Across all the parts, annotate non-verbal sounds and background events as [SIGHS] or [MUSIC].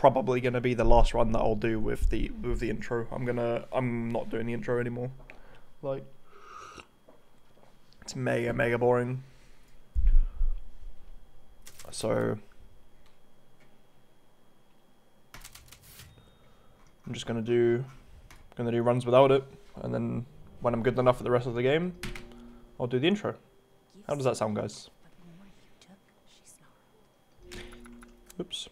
probably gonna be the last run that I'll do with the with the intro. I'm gonna I'm not doing the intro anymore. Like it's mega mega boring. So I'm just gonna do gonna do runs without it, and then when I'm good enough for the rest of the game, I'll do the intro. How does that sound, guys? Oops.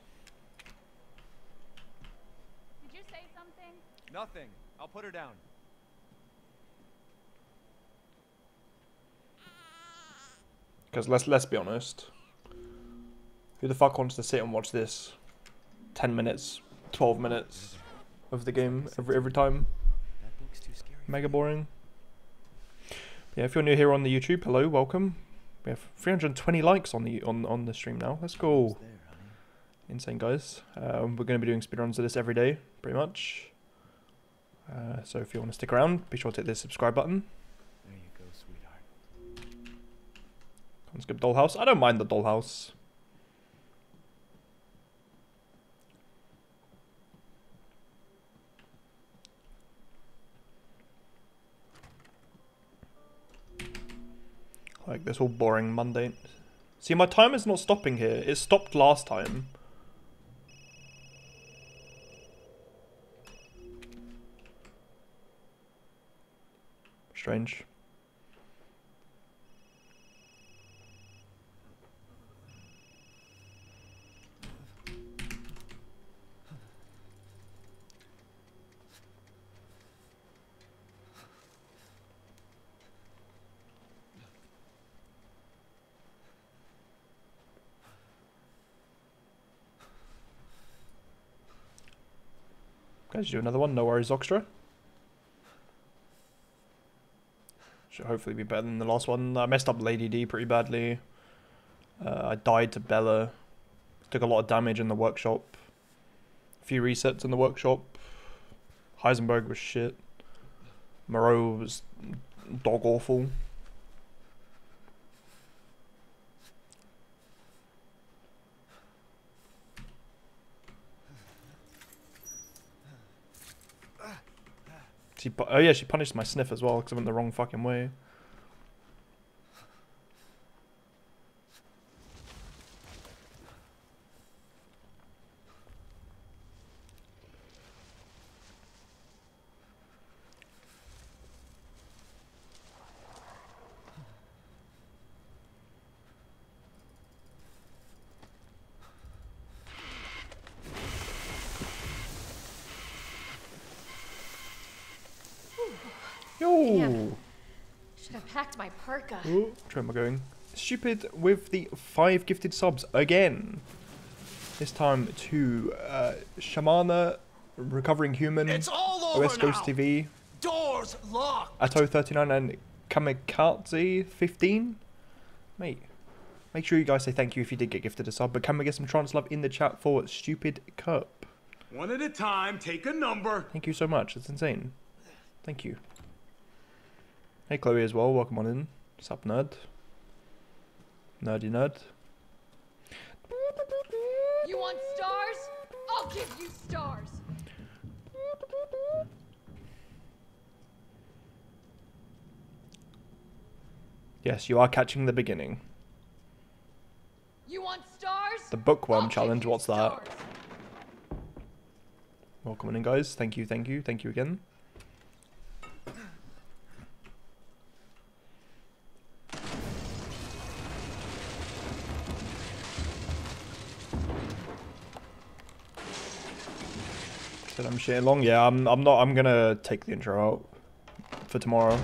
Did you say something? Nothing. I'll put her down. Because let's let's be honest. Who the fuck wants to sit and watch this? Ten minutes, twelve minutes of the game every every time. That book's too scary. Mega boring. Yeah, if you're new here on the YouTube, hello, welcome. We have 320 likes on the on on the stream now. Let's go. Insane, guys. Um, we're going to be doing speedruns of this every day, pretty much. Uh, so if you want to stick around, be sure to hit the subscribe button. There you go, sweetheart. Can't skip Dollhouse. I don't mind the Dollhouse. Like this whole boring mundane. See, my timer's not stopping here. It stopped last time. Strange. Guys, do another one. No worries, Oxtra. Should hopefully be better than the last one. I messed up Lady D pretty badly. Uh, I died to Bella. Took a lot of damage in the workshop. A few resets in the workshop. Heisenberg was shit. Moreau was dog awful. She, oh yeah, she punished my sniff as well because I went the wrong fucking way. Yo! Damn. Should have packed my parka. Oh, where am I going? Stupid with the five gifted subs again. This time to uh, Shamana, Recovering Human, It's all over OS Ghost now. TV, Doors locked. Atto39, and Kamikaze15. Mate, make sure you guys say thank you if you did get gifted a sub, but can we get some trance love in the chat for Stupid Cup? One at a time. Take a number. Thank you so much, it's insane. Thank you. Hey Chloe as well, welcome on in. Sup nerd. Nerdy nerd. You want stars? I'll give you stars. Yes, you are catching the beginning. You want stars? The bookworm I'll challenge, what's that? Welcome in, guys. Thank you, thank you, thank you again. I'm shitting long. Yeah, I'm. I'm not. I'm gonna take the intro out for tomorrow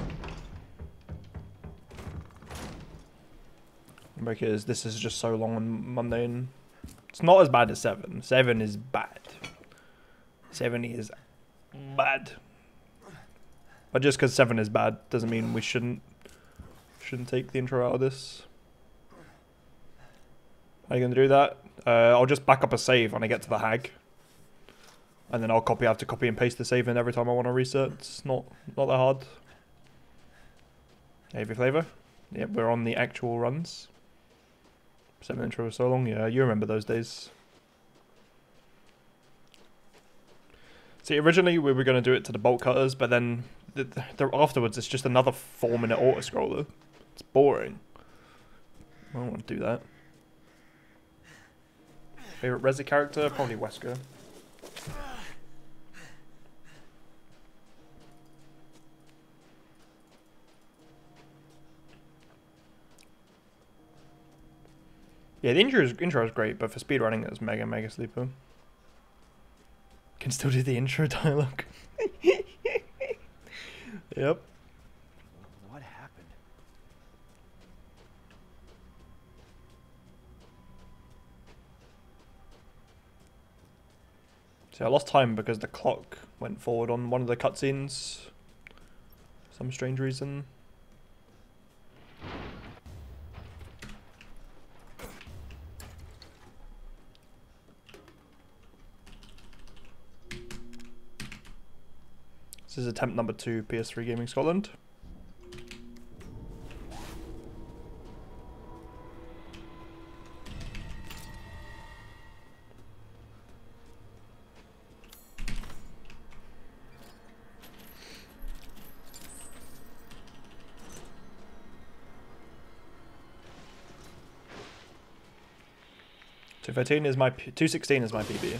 because this is just so long and mundane. It's not as bad as seven. Seven is bad. Seven is bad. But just because seven is bad doesn't mean we shouldn't shouldn't take the intro out of this. Are you gonna do that? Uh, I'll just back up a save when I get to the hag, and then I'll copy. I have to copy and paste the save in every time I want to reset. It's not not that hard. Heavy flavor. Yep, we're on the actual runs. Seven intro was so long. Yeah, you remember those days. See, originally we were going to do it to the bolt cutters, but then the, the, afterwards it's just another four minute auto scroller. It's boring. I don't want to do that. Favorite Resi character? Probably Wesker. Yeah, the intro is, intro is great, but for speedrunning it's mega, mega sleeper. Can still do the intro [LAUGHS] dialogue. [LAUGHS] yep. What happened? See, I lost time because the clock went forward on one of the cutscenes. For some strange reason. This is attempt number two, PS3 Gaming Scotland. Two thirteen is my two sixteen is my PB.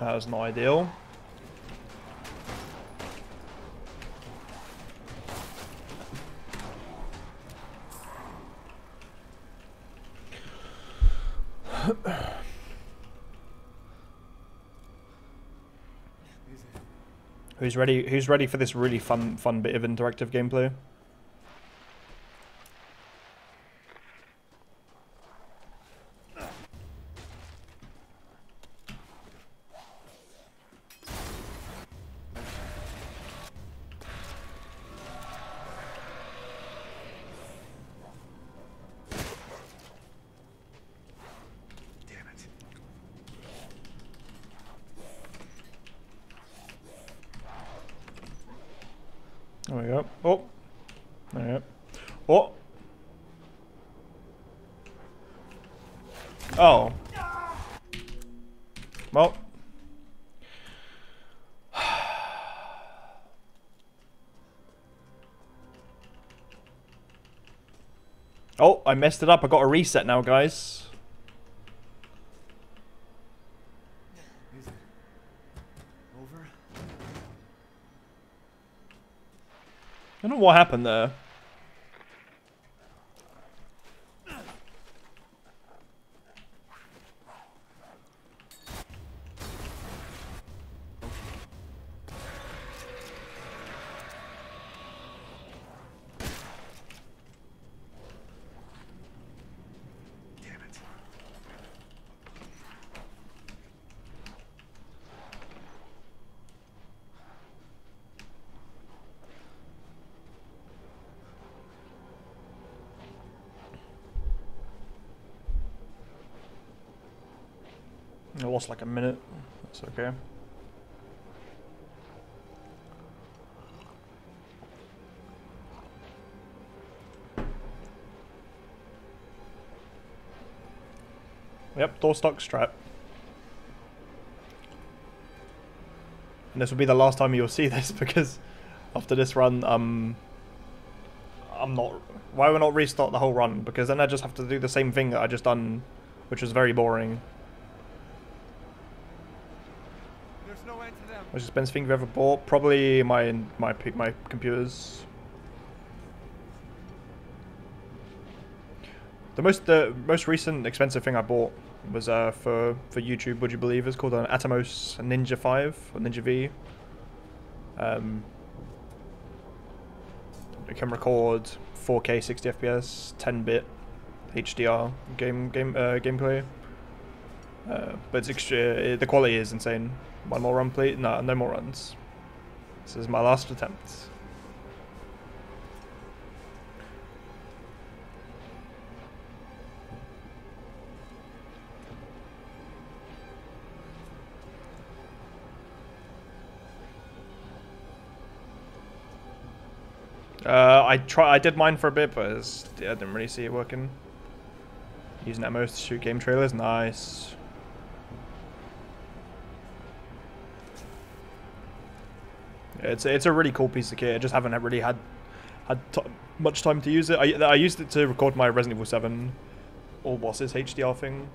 That was not ideal. Who's ready? Who's ready for this really fun, fun bit of interactive gameplay? Messed it up. I got a reset now, guys. I don't know what happened there. Damn it. I lost like a minute. That's okay. Yep, door stock strap. And this will be the last time you'll see [LAUGHS] this because after this run, um, I'm not. Why would I not restart the whole run? Because then I just have to do the same thing that I just done, which was very boring. There's no end to them. Most expensive thing you've ever bought? Probably my my my computers. The most the most recent expensive thing I bought was uh for for YouTube. Would you believe it's called an Atomos Ninja Five or Ninja V. Um, It can record 4K 60 FPS, 10 bit HDR game game uh, gameplay. Uh, but it's extra. the quality is insane. One more run, please. No, no more runs. This is my last attempt. Uh, I try. I did mine for a bit, but yeah, I didn't really see it working. Using that most to shoot game trailers, nice. It's it's a really cool piece of kit. I just haven't really had had much time to use it. I I used it to record my Resident Evil 7 all bosses HDR thing,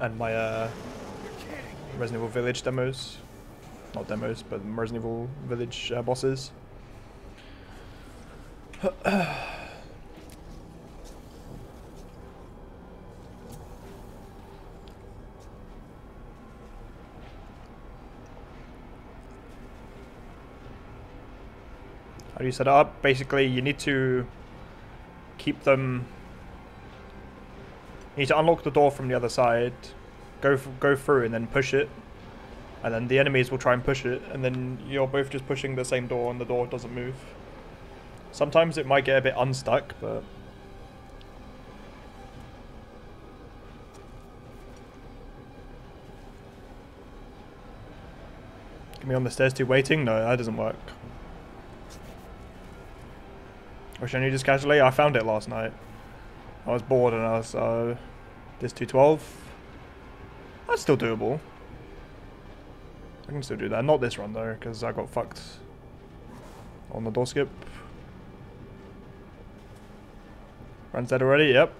and my uh, Resident Evil Village demos not demos, but Resident Evil Village uh, bosses. [CLEARS THROAT] How do you set it up? Basically, you need to keep them. You need to unlock the door from the other side, go go through, and then push it and then the enemies will try and push it, and then you're both just pushing the same door, and the door doesn't move. Sometimes it might get a bit unstuck, but... Get me on the stairs too waiting? No, that doesn't work. Wish I knew just casually. I found it last night. I was bored and I was, uh, this 212. That's still doable. I can still do that. Not this run though, because I got fucked on the door skip. Run's dead already? Yep.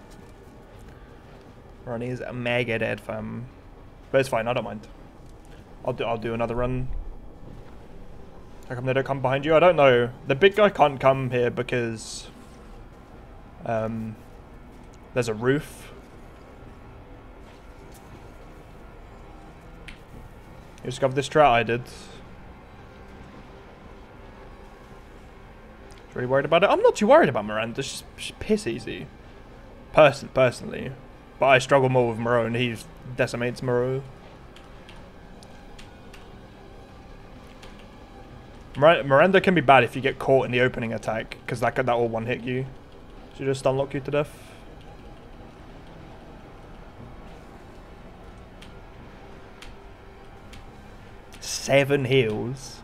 Run is mega dead, fam. But it's fine, I don't mind. I'll do, I'll do another run. How come they don't come behind you? I don't know. The big guy can't come here because um, there's a roof You discovered this strat I did. Really worried about it? I'm not too worried about Miranda. She's, she's piss easy. Person, personally. But I struggle more with Moreau and he decimates Moreau. Miranda can be bad if you get caught in the opening attack, because that, that will one hit you. She just unlock you to death. seven heals.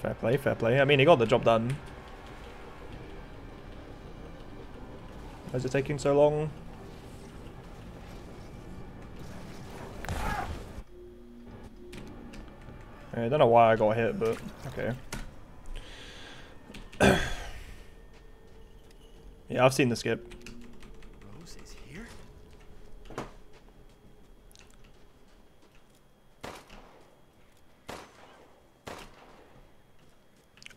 Fair play, fair play. I mean, he got the job done. Why is it taking so long? I don't know why I got hit, but okay. [COUGHS] yeah, I've seen the skip. Who is here?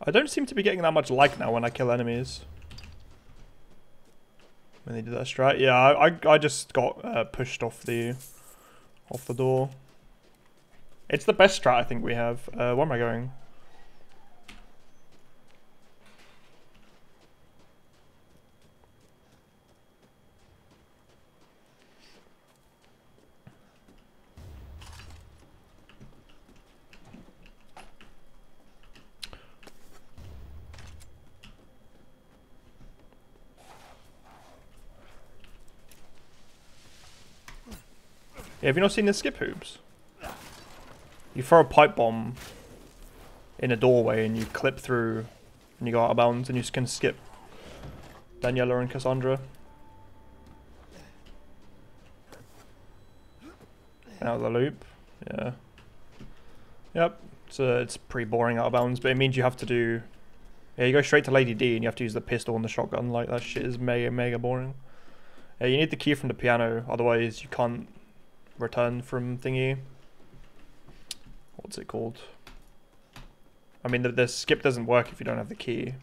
I don't seem to be getting that much like now when I kill enemies. When they do that strat. Yeah, I, I, I just got uh, pushed off the off the door. It's the best strat I think we have. Uh, where am I going? Have you not seen the skip hoops? You throw a pipe bomb in a doorway and you clip through and you go out of bounds and you can skip Daniela and Cassandra. Out of the loop. Yeah. Yep. So it's pretty boring out of bounds, but it means you have to do... Yeah, you go straight to Lady D and you have to use the pistol and the shotgun. Like, that shit is mega, mega boring. Yeah, you need the key from the piano, otherwise you can't return from thingy what's it called? I mean, the, the skip doesn't work if you don't have the key.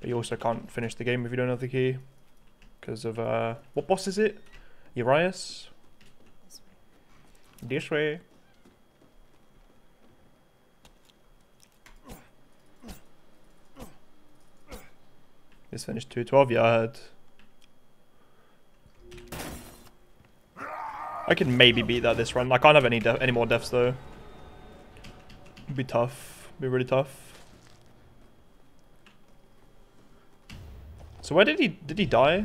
But you also can't finish the game if you don't have the key. Because of, uh, what boss is it? Urias? This way. This finished 212, yeah, I. I can maybe beat that this run. I can't have any any more deaths though. It'd be tough. Be really tough. So where did he did he die? [LAUGHS]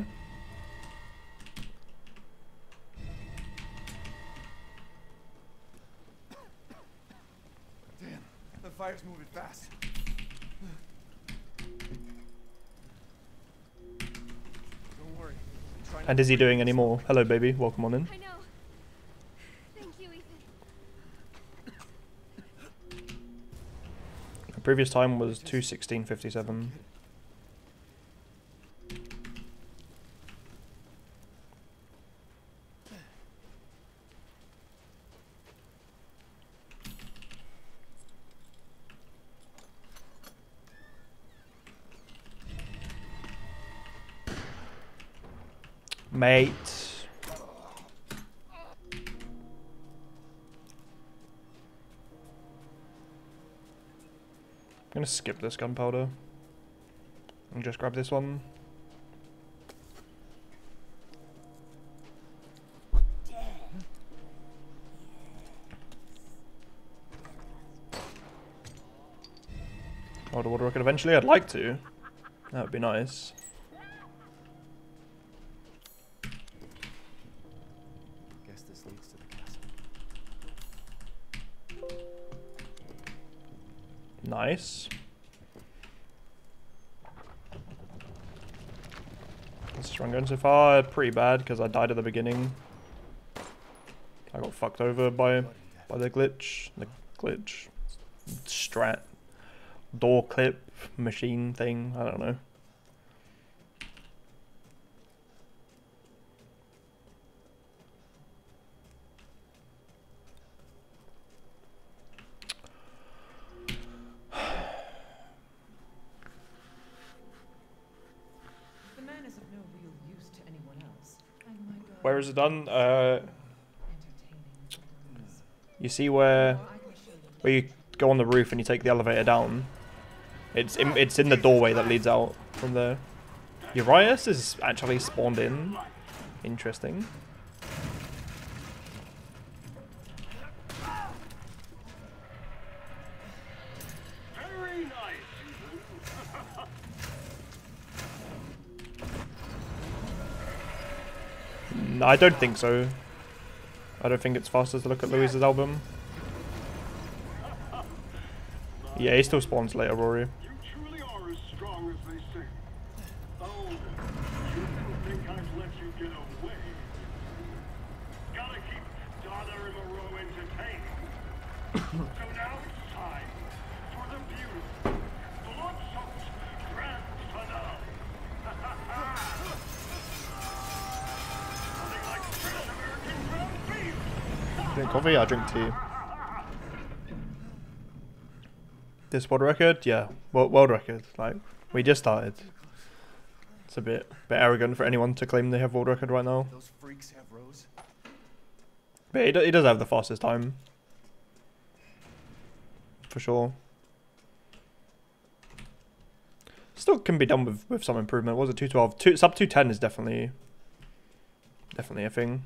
Damn, the fire's moving fast. Don't worry. And is he doing any more? Hello baby, welcome on in. I know. Thank you, Ethan. The previous time was 216.57. Mate. Gonna skip this gunpowder and just grab this one. Order water rocket eventually. I'd like to. That would be nice. Nice. This is run going so far pretty bad because I died at the beginning. I got fucked over by by the glitch, the glitch, strat, door clip, machine thing. I don't know. The man is of no real use to anyone else. And my God, Where is it done? Uh, you see where where you go on the roof and you take the elevator down. It's in, it's in the doorway that leads out from there. Urias is actually spawned in. Interesting. I don't think so. I don't think it's faster to look at Louise's album. Yeah, he still spawns later, Rory. You truly are as strong as they say. Oh, you didn't think I'd let you get away. Gotta keep Donna and Moreau entertained. so now it's time for the beautiful, blood-soaked grand finale. Nothing like fresh American ground beef. Drink coffee? I drink tea. This world record? Yeah, world, world record. Like, we just started. It's a bit, bit arrogant for anyone to claim they have world record right now. Those freaks have Rose. But he, do- he does have the fastest time. For sure. Still can be done with, with some improvement. What was it 212? Two, sub 210 is definitely definitely a thing.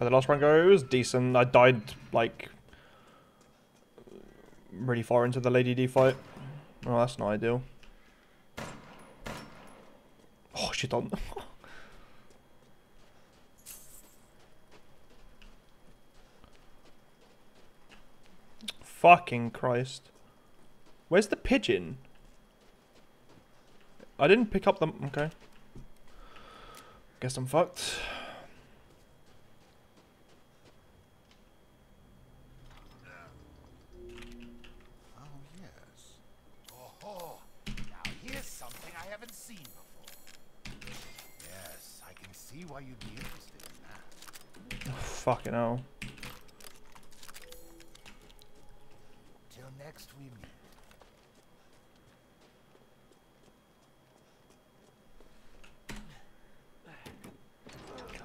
How the last run go? It was decent. I died like really far into the Lady D fight. Oh, that's not ideal. Oh, shit on. [LAUGHS] Fucking Christ. Where's the pigeon? I didn't pick up the... Okay. Guess I'm fucked. Oh, yes. Oh, now here's something I haven't seen before. Yes, I can see why you'd be interested in that. Fucking hell. Till next we meet.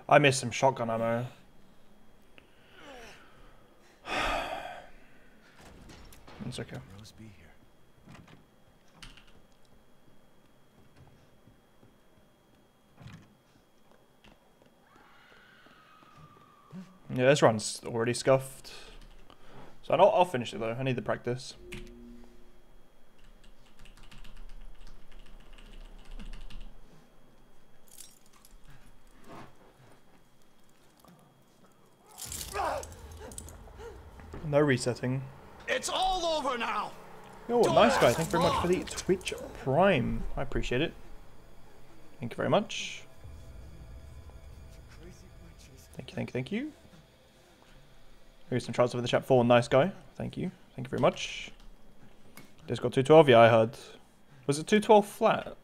I missed some shotgun ammo. [SIGHS] It's okay. Rose be here. Yeah, this run's already scuffed. So I'll, I'll finish it though. I need the practice. No resetting. It's all over now. Oh, nice guy. Thank you very much for the Twitch Prime. I appreciate it. Thank you very much. Thank you, thank you, thank you. Here's some shouts over the chat four. nice guy. Thank you. Thank you very much. Discord 212, yeah, I heard. Was it 212 flat?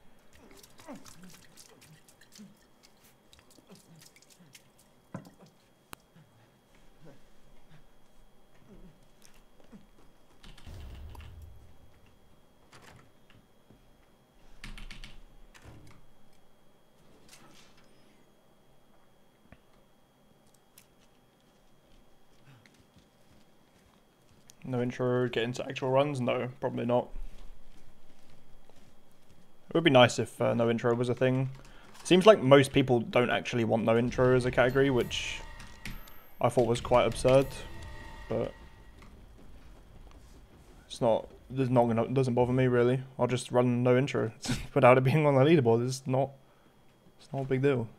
No intro, get into actual runs? No, probably not. It would be nice if uh, no intro was a thing. Seems like most people don't actually want no intro as a category, which I thought was quite absurd. But it's not. There's not gonna. Doesn't bother me really. I'll just run no intro [LAUGHS] without it being on the leaderboard. It's not. It's not a big deal.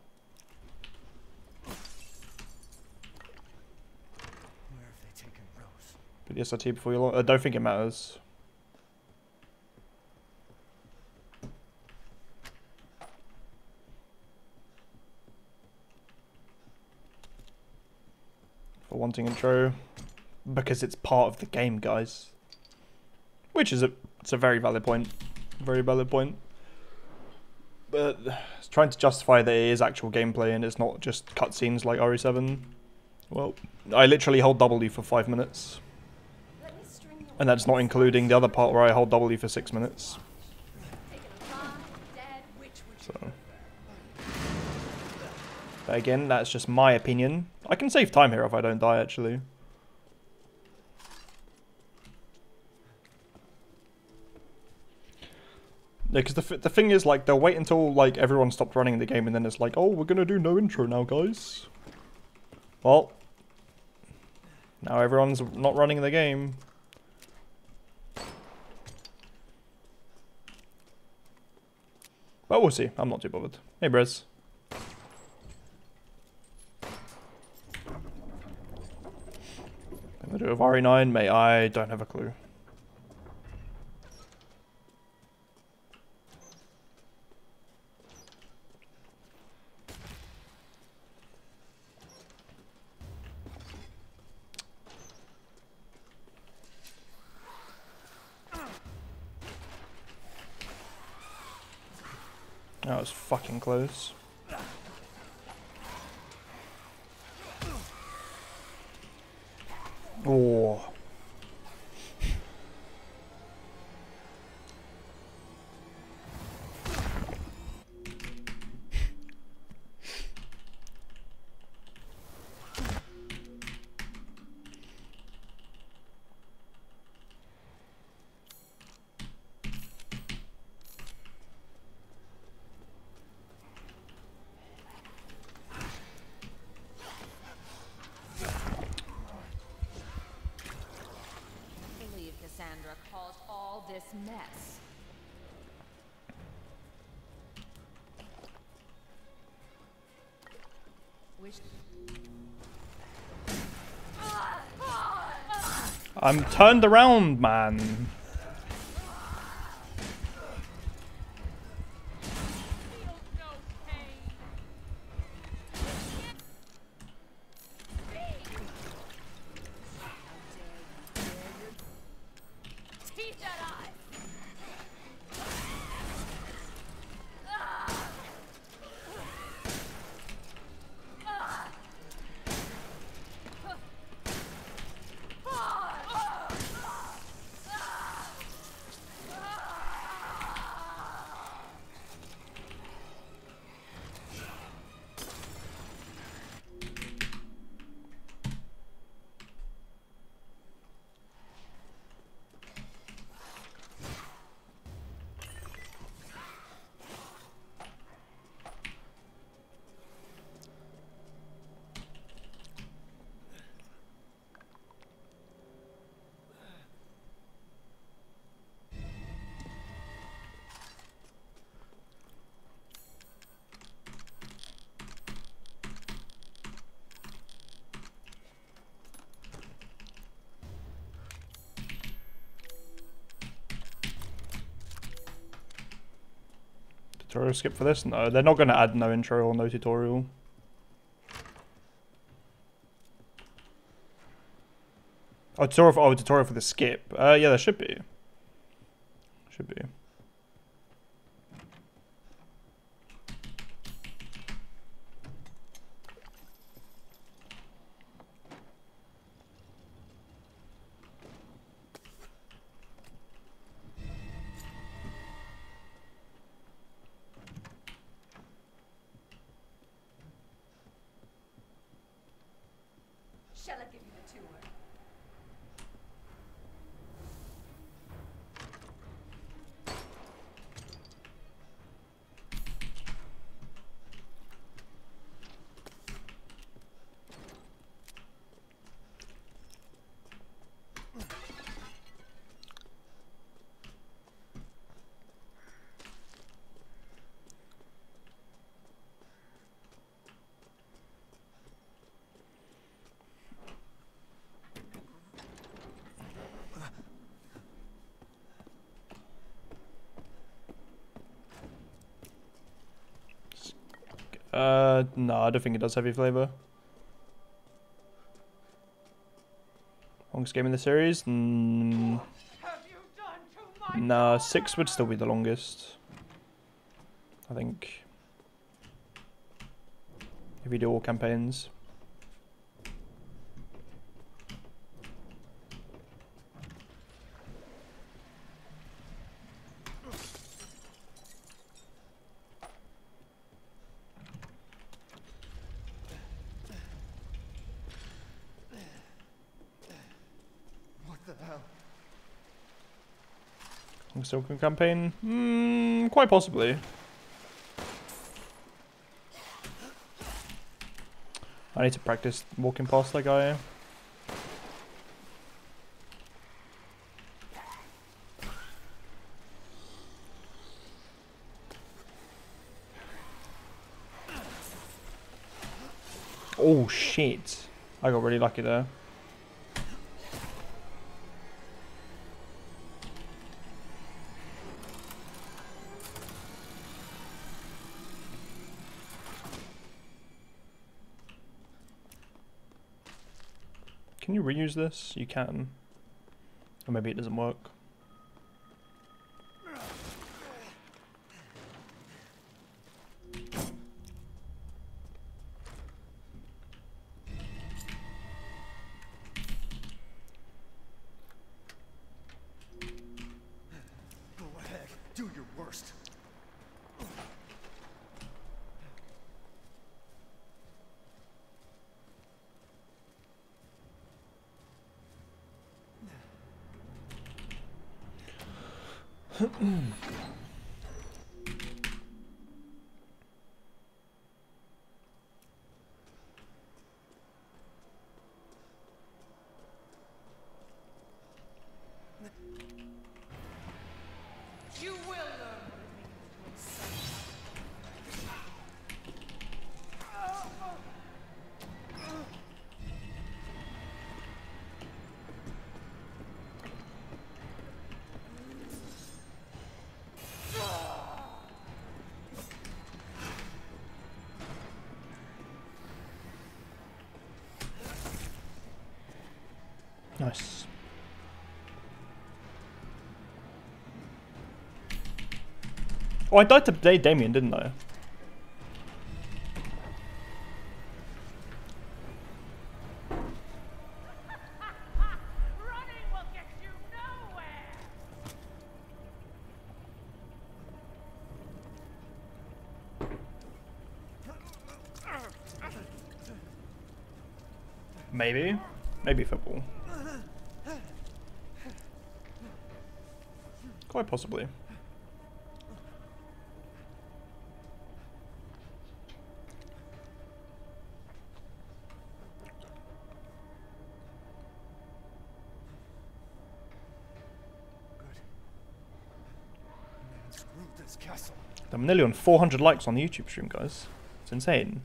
Where have they taken Rose? But yes, I T before you. Lo- I don't think it matters. For wanting intro, because it's part of the game, guys. Which is a it's a very valid point, very valid point. But it's trying to justify that it is actual gameplay and it's not just cutscenes like RE7. Well, I literally hold W for five minutes. Let me string you And that's not including the other part where I hold W for six minutes. So. But again, that's just my opinion. I can save time here if I don't die, actually. Yeah, because the, the thing is, like, they'll wait until, like, everyone stopped running the game, and then it's like, oh, we're gonna do no intro now, guys. Well, now everyone's not running the game. But we'll see. I'm not too bothered. Hey, Brez. I'm gonna do a RE9, mate. I don't have a clue. That was fucking close. Oh. I'm turned around, man. Tutorial skip for this? No, they're not going to add no intro or no tutorial. Oh, tutorial for, oh, tutorial for the skip. Uh, yeah, there should be. Should be. Shall I give you the tour? No, I don't think it does heavy flavor. Longest game in the series? Mm, nah, six would still be the longest. I think. If you do all campaigns. What the hell? Open campaign? Mm, quite possibly. I need to practice walking past that guy. Oh shit. I got really lucky there. Reuse this? You can. Or maybe it doesn't work. Oh, I died to Da- Damien, didn't I? Maybe. Maybe football. Quite possibly. I'm nearly on 400 likes on the YouTube stream, guys. It's insane.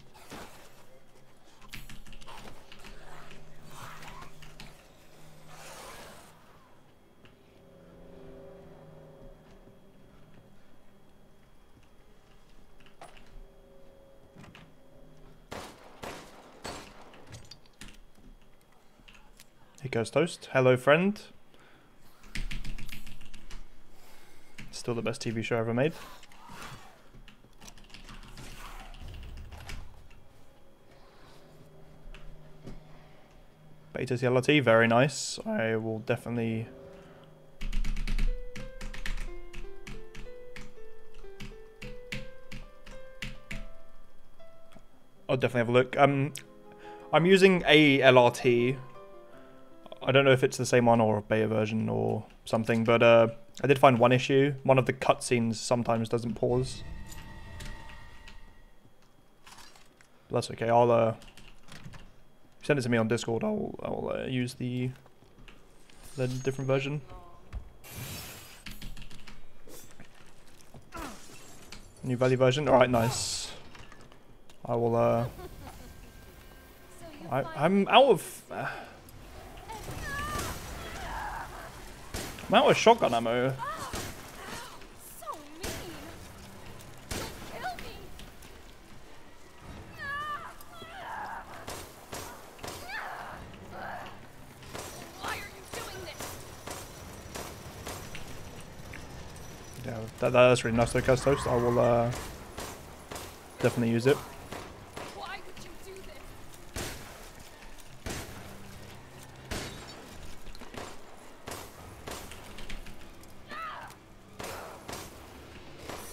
Here goes toast. Hello, friend. Still the best TV show ever made. CLT, very nice. I will definitely I'll definitely have a look. Um, I'm using a LRT. I don't know if it's the same one or a beta version or something, but uh, I did find one issue. One of the cutscenes sometimes doesn't pause. But that's okay. I'll uh, send it to me on Discord. I'll I'll uh, use the the different version. New value version. All right, nice. I will. Uh, [LAUGHS] I I'm out of. Uh, [SIGHS] I'm out of shotgun ammo. so mean. You'll kill me. Why are you doing this? Yeah, that, that's really nice though, Cast Toast. I will uh, definitely use it. Why would you do this?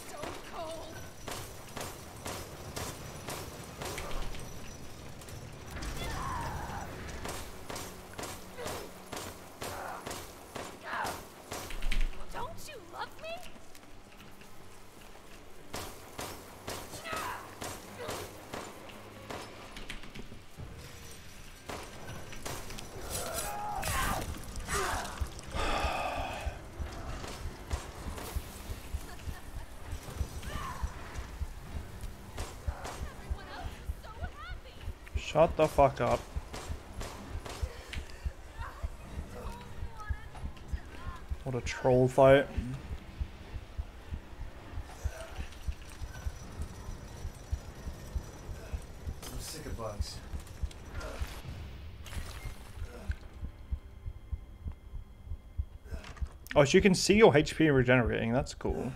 So cold. Don't you love me? Everyone else is so happy. Shut the fuck up. What a troll fight. I'm sick of bugs. Oh, so you can see your HP regenerating. That's cool.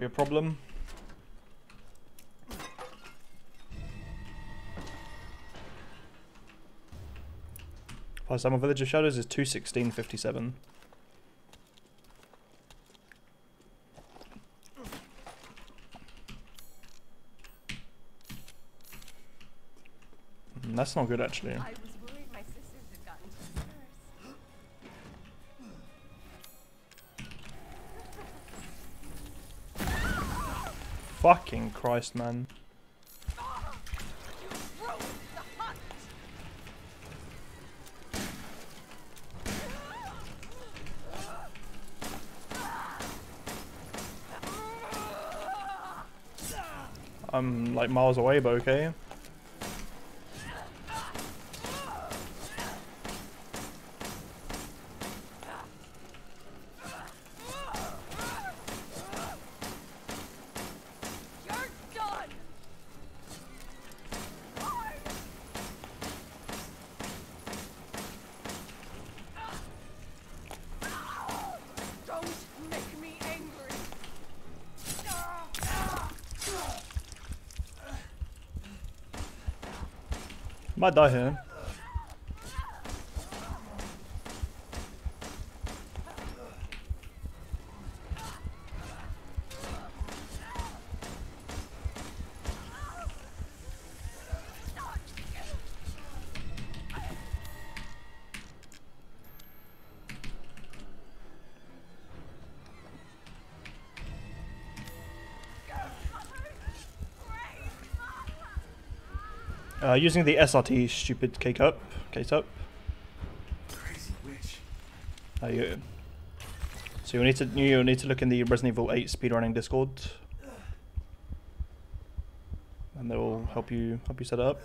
Be a problem. Plus, Summer Village of Shadows is 216.57. Mm, That's not good actually. Fucking Christ, man. I'm like miles away, but okay. Might die Uh, using the SRT stupid K cup, K up. Crazy witch. There you go. So you need to you need to look in the Resident Evil 8 speedrunning Discord, and they will help you help you set it up.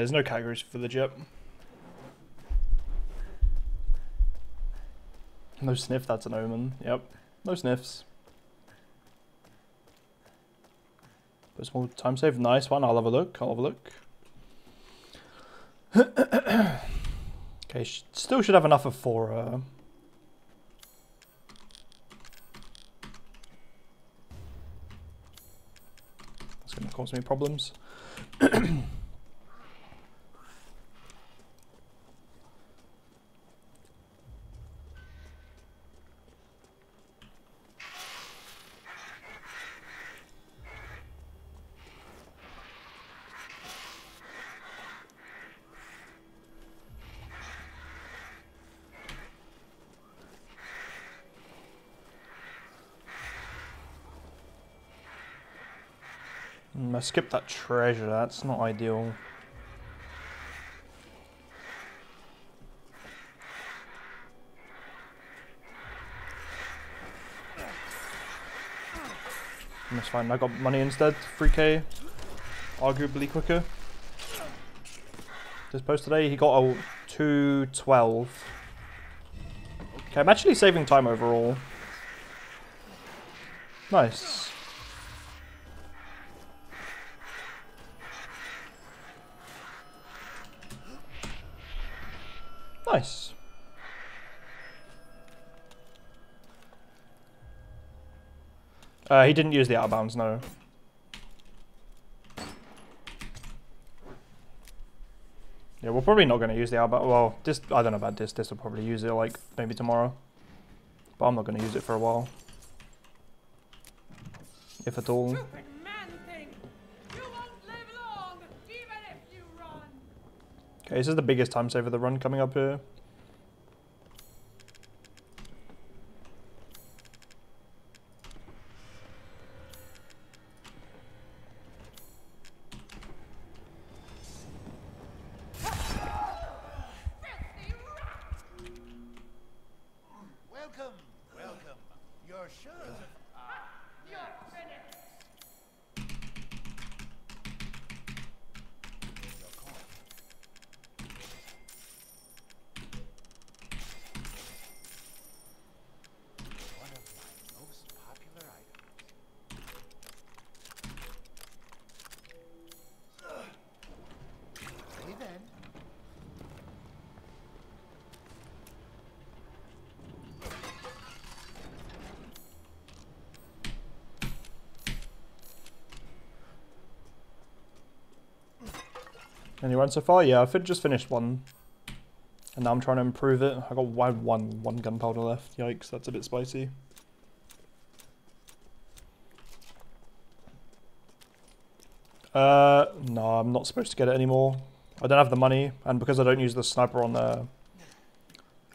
There's no categories for the jet. No sniff, that's an omen. Yep. No sniffs. But small time save, nice one. I'll have a look. I'll have a look. [COUGHS] okay, sh- still should have enough of four. Uh, that's going to cause me problems. [COUGHS] Mm, I skipped that treasure. That's not ideal. That's fine. I got money instead. 3k. Arguably quicker. This post today, he got a 212. Okay, I'm actually saving time overall. Nice. Nice. Uh, he didn't use the out of bounds, no. Yeah, we're probably not going to use the out of. Well, this, I don't know about this. This will probably use it, like, maybe tomorrow. But I'm not going to use it for a while. If at all. Okay, this is the biggest time saver the run coming up here. Welcome, welcome. You're sure? Ah, You're finished! your coin. One of my most popular items. Ready then. Any run so far? Yeah, I've just finished one. And now I'm trying to improve it. I got one, one, one gunpowder left. Yikes, that's a bit spicy. Uh, no, I'm not supposed to get it anymore. I don't have the money, and because I don't use the sniper on the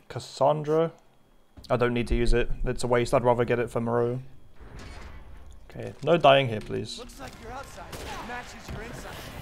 Cassandra, I don't need to use it. It's a waste. I'd rather get it for Moreau. Okay, no dying here, please. Looks like your outside matches your inside.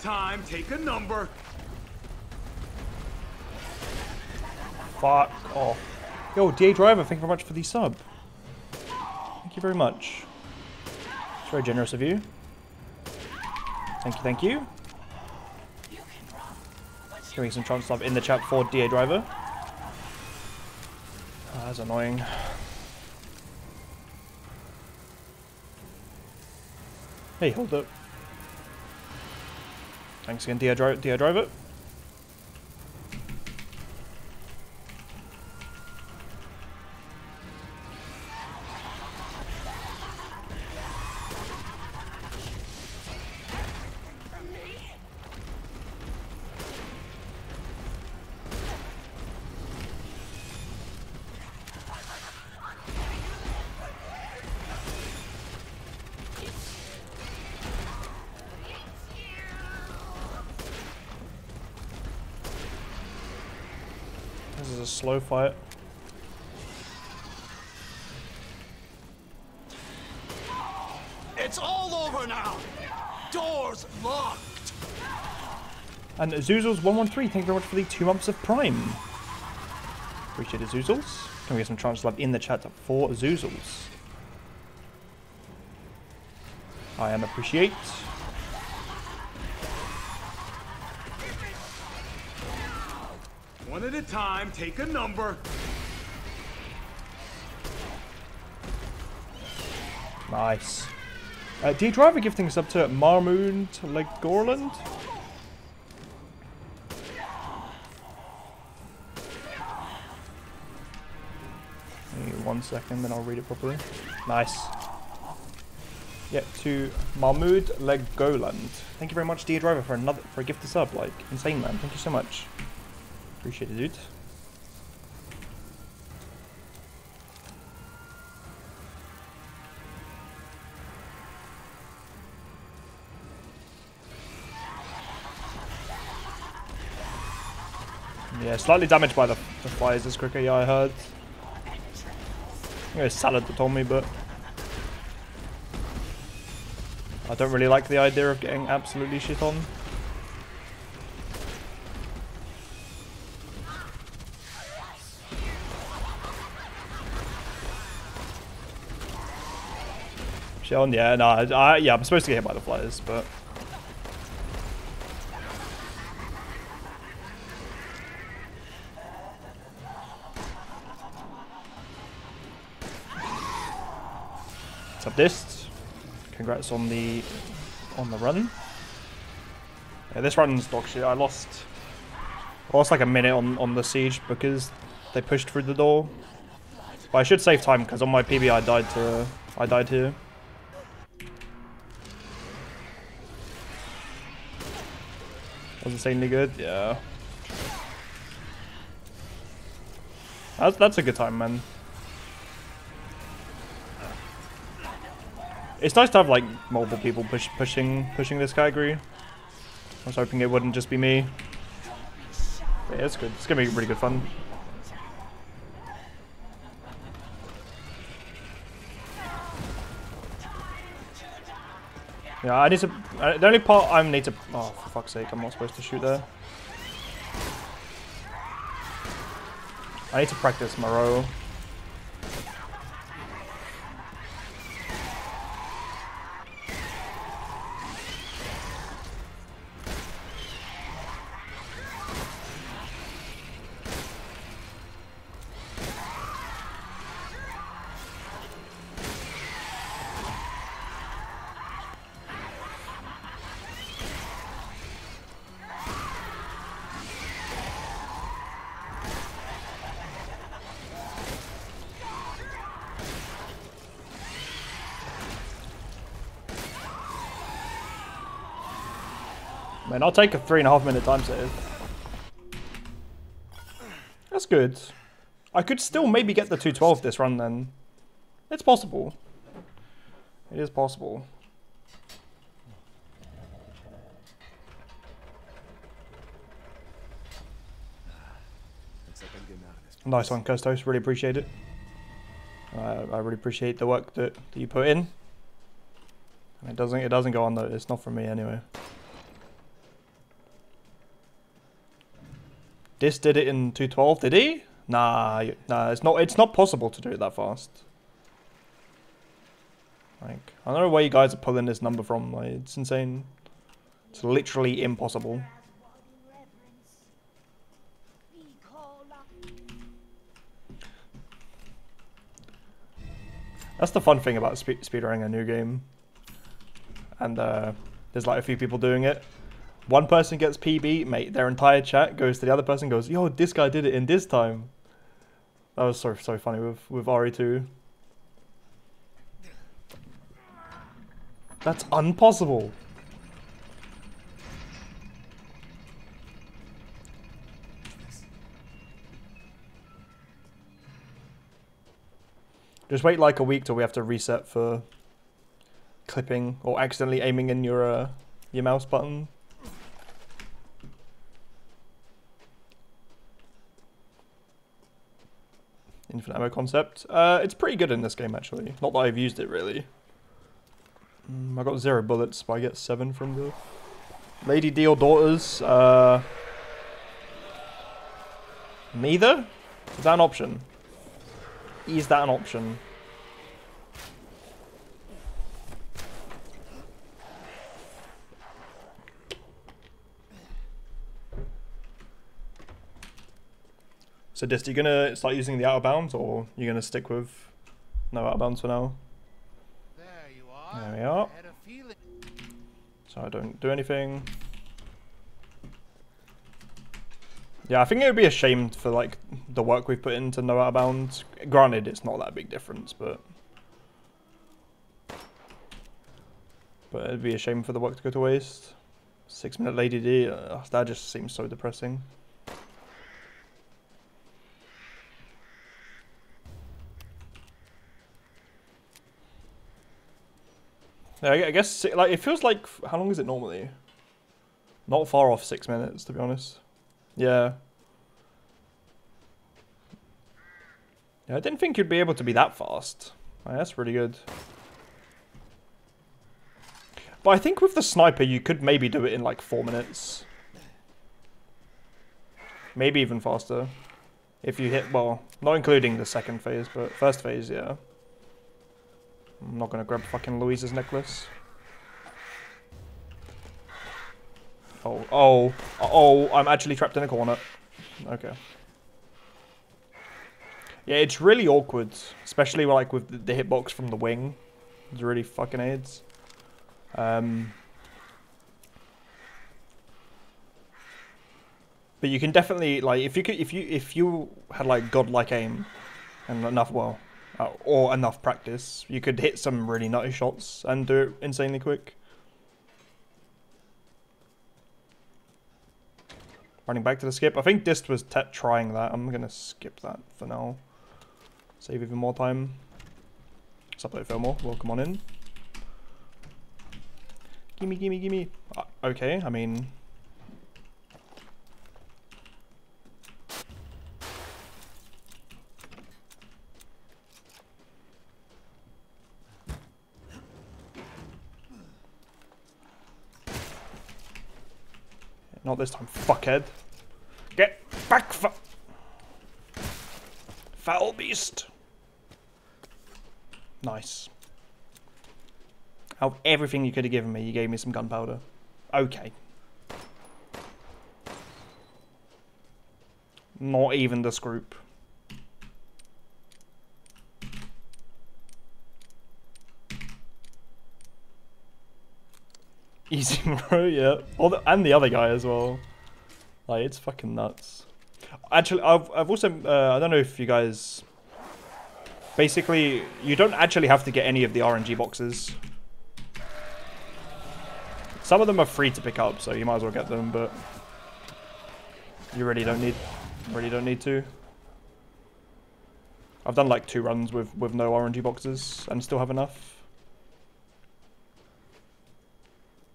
Time, take a number. Fuck off. Yo, DA Driver, thank you very much for the sub. Thank you very much. It's very generous of you. Thank you, thank you. Giving some chance love in the chat for DA Driver. Ah, that's annoying. Hey, hold up. Thanks again, DA Driver. Is a slow fight. It's all over now. Doors locked. And Zoozles113, thank you very much for the two months of Prime. Appreciate Zoozles. Can we get some chance love in the chat for Zoozles? I am appreciate. One at a time, take a number. Nice. Uh, D Driver gifting us up to Marmoon to Legorland. Give One second, then I'll read it properly. Nice. Yep, to Mahmoud Legoland. Thank you very much, Dear Driver, for another for a gift to sub. Like insane, man. Thank you so much. Appreciate it, dude. Yeah, slightly damaged by the, the flies this cricket, yeah, I heard. Salad that told me, but... I don't really like the idea of getting absolutely shit on. Shit on, yeah, no, I, I, yeah, I'm supposed to get hit by the flies, but... Dist? Congrats on the on the run. Yeah, this run's dog shit. I lost lost like a minute on on the siege because they pushed through the door. But I should save time because on my PB I died to I died here. Was insanely good, yeah. That's that's a good time, man. It's nice to have like multiple people push pushing pushing this category. I was hoping it wouldn't just be me. But yeah, it's good. It's gonna be really good fun. Yeah, I need to. Uh, the only part I need to. Oh, for fuck's sake! I'm not supposed to shoot there. I need to practice Moreau. Man, I'll take a three and a half minute time save. That's good. I could still maybe get the 212 this run then. It's possible. It is possible. Looks like I'm getting out of this. Nice one, Costos. Really appreciate it. Uh, I really appreciate the work that, that you put in. And it doesn't it doesn't go unnoticed. Not from me anyway. This did it in 212, did he? Nah, nah, it's not. It's not possible to do it that fast. Like, I don't know where you guys are pulling this number from. Like, it's insane. It's literally impossible. That's the fun thing about spe- speedrunning a new game. And uh, there's like a few people doing it. One person gets PB, mate. Their entire chat goes to the other person, goes, "Yo, this guy did it in this time." That was so so funny with with RE2. That's impossible. Just wait like a week till we have to reset for clipping or accidentally aiming in your uh, your mouse button. Infinite ammo concept. Uh, it's pretty good in this game actually. Not that I've used it really. Mm, I got zero bullets, but I get seven from the Lady Deal Daughters. Uh, neither? Is that an option? Is that an option? So, Dist, you gonna start using the out of bounds, or you're gonna stick with no out of bounds for now? There you are. There we are. I had a feeling. So I don't do anything. Yeah, I think it would be a shame for like the work we've put into No Out of Bounds. Granted, it's not that big difference, but but it'd be a shame for the work to go to waste. Six minute Lady D, uh, that just seems so depressing. Yeah, I guess like it feels like how long is it normally? Not far off six minutes, to be honest. Yeah. Yeah, I didn't think you'd be able to be that fast. That's really good. But I think with the sniper, you could maybe do it in like four minutes. Maybe even faster. If you hit, well, not including the second phase, but first phase, yeah. I'm not gonna grab fucking Louise's necklace. Oh, oh, oh, I'm actually trapped in a corner. Okay. Yeah, it's really awkward, especially like with the- the hitbox from the wing. It's really fucking aids. Um, but you can definitely like if you could if you if you had like godlike aim and enough well uh, or enough practice, you could hit some really nutty shots and do it insanely quick. Running back to the skip. I think Dist was trying that. I'm gonna skip that for now. Save even more time. Subway Fillmore, welcome on in. Gimme, gimme, gimme. Uh, okay, I mean... This time, fuckhead. Get back, Foul beast. Nice. Out of everything you could have given me, you gave me some gunpowder. Okay. Not even this group. Easy [LAUGHS] bro, yeah. All the, and the other guy as well. Like, it's fucking nuts. Actually, I've, I've also, uh, I don't know if you guys... Basically, you don't actually have to get any of the RNG boxes. Some of them are free to pick up, so you might as well get them, but... You really don't need, really don't need to. I've done like two runs with, with no RNG boxes and still have enough.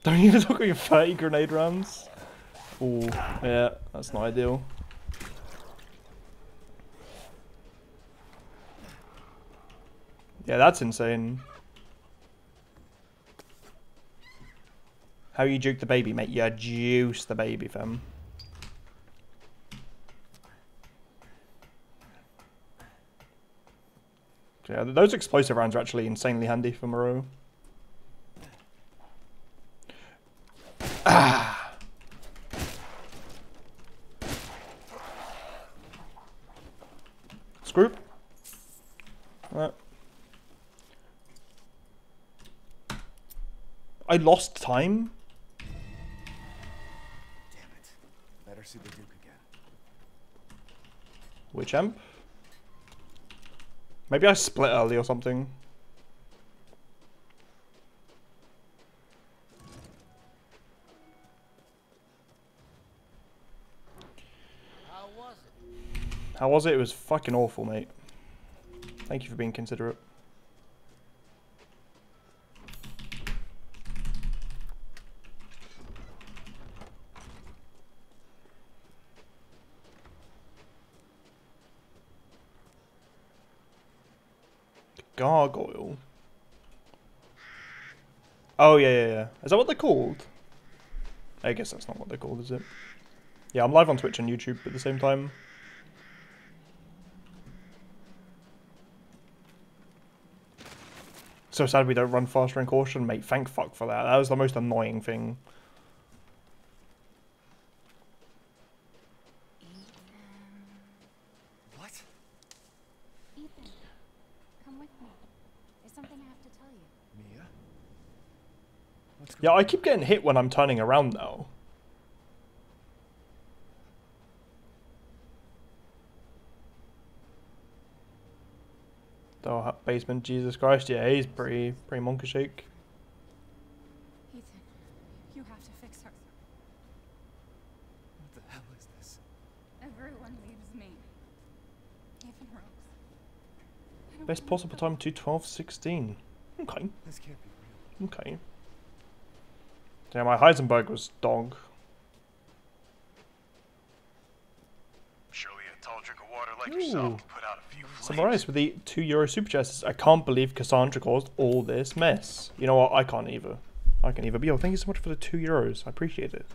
Don't even talk about your 30 grenade rounds. Oh, yeah, that's not ideal. Yeah, that's insane. How you juke the baby, mate? You juice the baby, fam. Yeah, those explosive rounds are actually insanely handy for Moreau. I lost time. Damn it. Better see the Duke again. Which amp? Maybe I split early or something. How was it? How was it? It was fucking awful, mate. Thank you for being considerate. Gargoyle. Oh yeah, yeah, yeah. Is that what they're called? I guess that's not what they're called, is it? Yeah, I'm live on Twitch and YouTube at the same time. So sad we don't run faster in caution, mate. Thank fuck for that. That was the most annoying thing. What? Ethan, come with me. There's something I have to tell you. Mia? What's Yeah, I keep getting hit when I'm turning around though. Oh, basement, Jesus Christ. Yeah, he's pretty, pretty monkey shake. Ethan, you have to fix her. What the hell is this? Everyone leaves me. Even Rose. Best possible time to 12.16. Okay, This can't be real. okay. Yeah, my Heisenberg was dog. Surely a tall drink of water like Ooh. yourself put out a few flames. Summarize with the 2 euro super chats. I can't believe Cassandra caused all this mess. You know what? I can't either. I can either. But yo, thank you so much for the 2 euros. I appreciate it.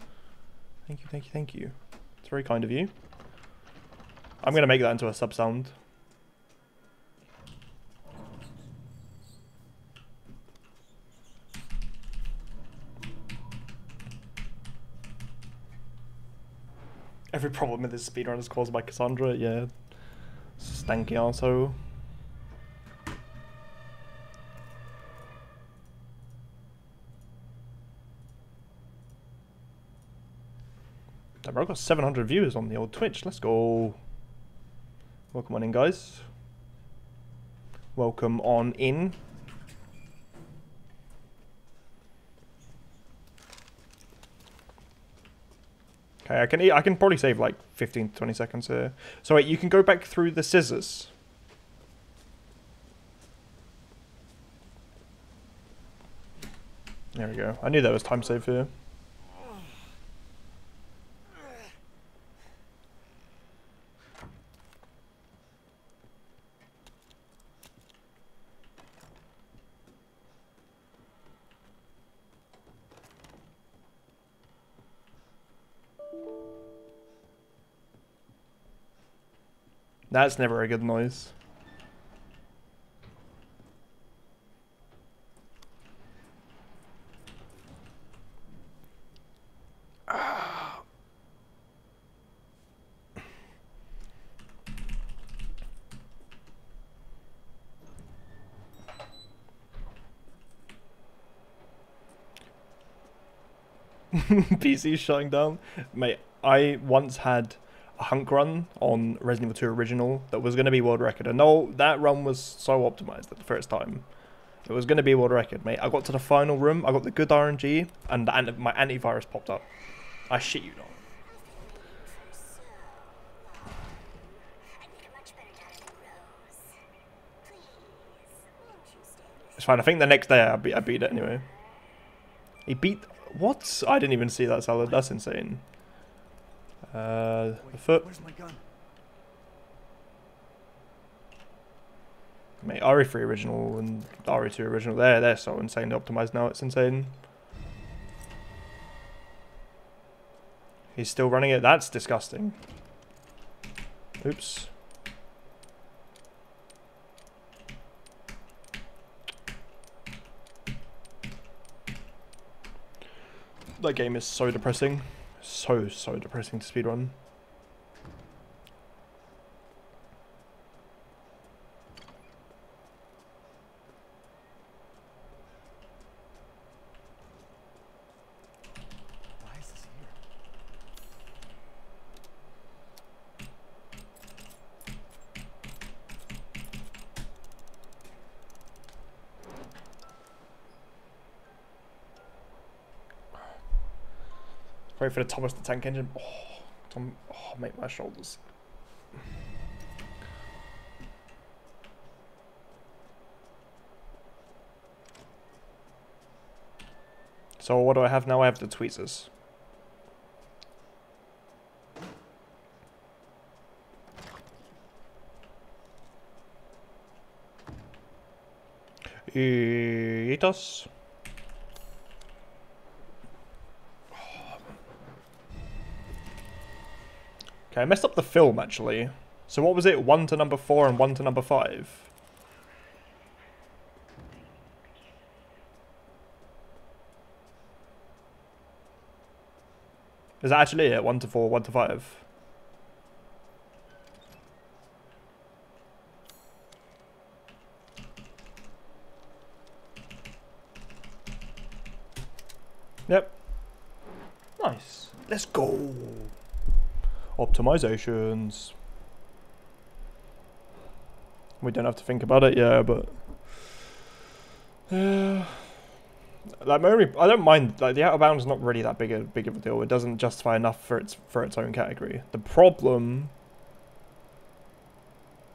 Thank you, thank you, thank you. It's very kind of you. I'm going to make that into a sub sound. Every problem with this speedrun is caused by Cassandra, yeah. Stanky arsehole. Damn, I've got 700 viewers on the old Twitch. Let's go. Welcome on in, guys. Welcome on in. Okay, I can I can probably save like 15 to 20 seconds here. So wait, you can go back through the scissors. There we go. I knew there was time save here. That's never a good noise. [LAUGHS] PC shutting down. Mate, I once had hunk run on Resident Evil 2 Original that was going to be world record. And no, that run was so optimized at the first time. It was going to be world record, mate. I got to the final room, I got the good RNG, and my antivirus popped up. I shit you not. It's fine. I think the next day I beat, I beat it anyway. He beat what? I didn't even see that salad. That's insane. Uh, foot. Where's my gun? I mean, RE3 original and RE2 original, There, they're so insane optimized now, it's insane. He's still running it, that's disgusting. Oops. That game is so depressing. So, so depressing to speedrun. Why is this here? Wait for the Thomas the Tank Engine. Oh, Tom, oh, make my shoulders. So what do I have now? I have the tweezers. Eatos. Okay, I messed up the film actually. So what was it? One to number four and one to number five. Is that actually it? One to four, one to five. Yep. Nice. Let's go. Optimizations. We don't have to think about it, yeah, but yeah. Like my only, I don't mind. Like the out of bounds is not really that big a big of a deal. It doesn't justify enough for its for its own category. The problem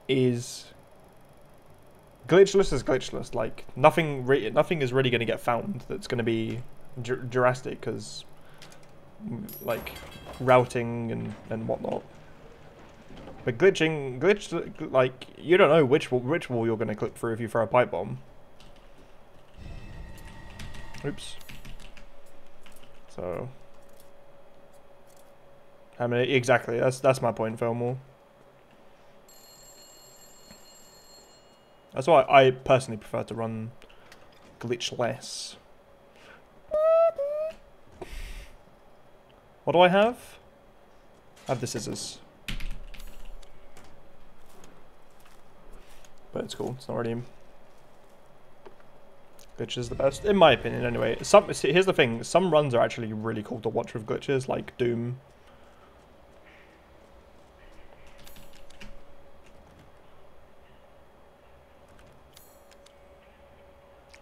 is glitchless is glitchless. Like nothing, nothing is really going to get found that's going to be dr- drastic because like routing and and whatnot. But glitching, glitch like you don't know which which wall you're going to clip through if you throw a pipe bomb. Oops. So. How many? Exactly. That's that's my point, Fillmore. That's why I personally prefer to run glitch What do I have? I have the scissors. But it's cool. It's not really glitch is the best, in my opinion. Anyway, some see, here's the thing: some runs are actually really cool to watch with glitches, like Doom.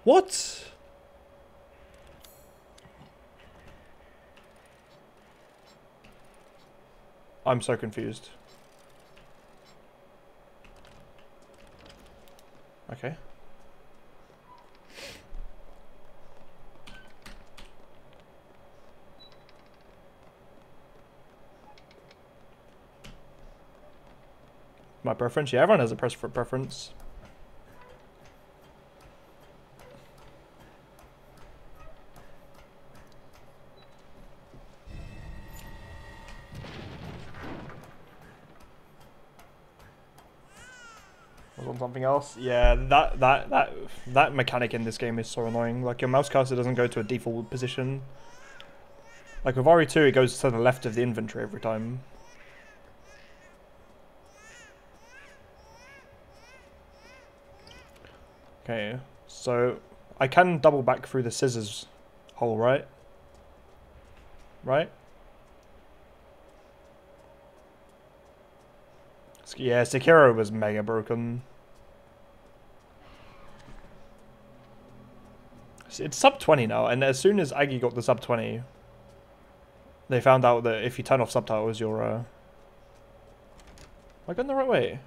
What? I'm so confused. Okay. My preference? Yeah, everyone has a preference. On something else? Yeah, that that that that mechanic in this game is so annoying. Like your mouse cursor doesn't go to a default position. Like with RE2, it goes to the left of the inventory every time. Okay, so I can double back through the scissors hole, right? Right? Yeah, Sekiro was mega broken. It's sub 20 now, and as soon as Aggie got the sub 20, they found out that if you turn off subtitles, you're, uh... Am I going the right way?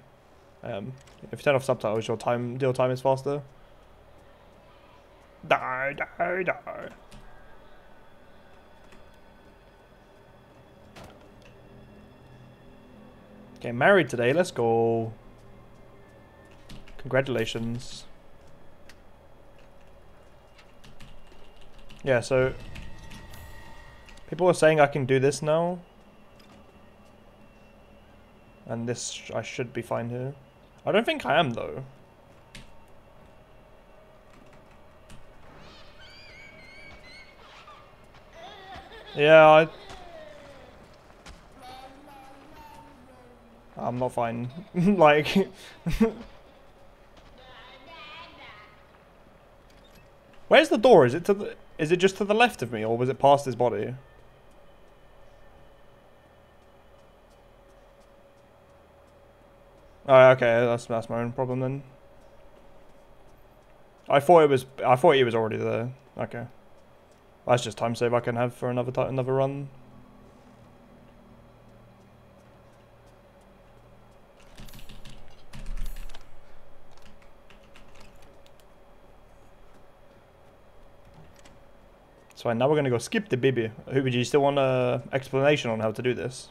Um, if you turn off subtitles, your time deal time is faster. Die, die, die. Getting married today, let's go. Congratulations. Yeah, so people are saying I can do this now. And this, I should be fine here. I don't think I am though. Yeah, I... I'm not fine. [LAUGHS] like... [LAUGHS] Where's the door? Is it to the... Is it just to the left of me, or was it past his body? Oh, okay, that's that's my own problem then. I thought it was. I thought he was already there. Okay, that's just time save I can have for another another run. So now we're gonna go skip the baby. Who would you still want an explanation on how to do this?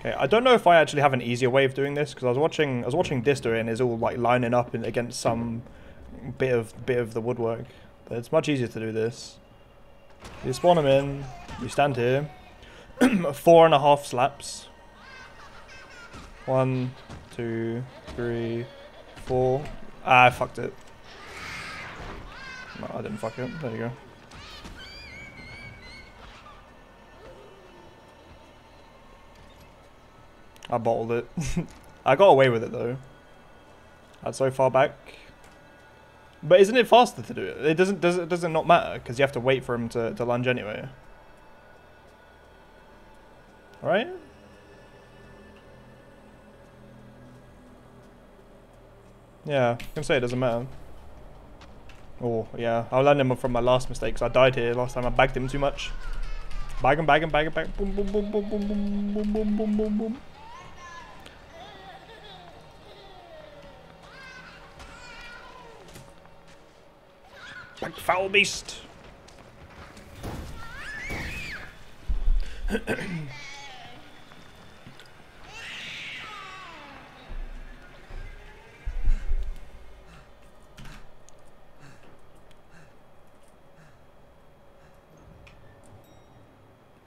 Okay, I don't know if I actually have an easier way of doing this because I was watching I was watching Disto and it's all like lining up in, against some bit of bit of the woodwork. But it's much easier to do this. You spawn them in, you stand here, [CLEARS THROAT] four and a half slaps. One, two, three, four. Ah, I fucked it. No, I didn't fuck it. There you go. I bottled it. [LAUGHS] I got away with it though. That's so far back. But isn't it faster to do it? It doesn't does it does it not matter because you have to wait for him to, to lunge anyway. Right? Yeah, I can say it doesn't matter. Oh, yeah. I'll learn him from my last mistakes. I died here last time. I bagged him too much. Bag him, bag him, bag him, bag Boom, boom, boom, boom, boom, boom, boom, boom, boom, boom, boom. Like foul beast.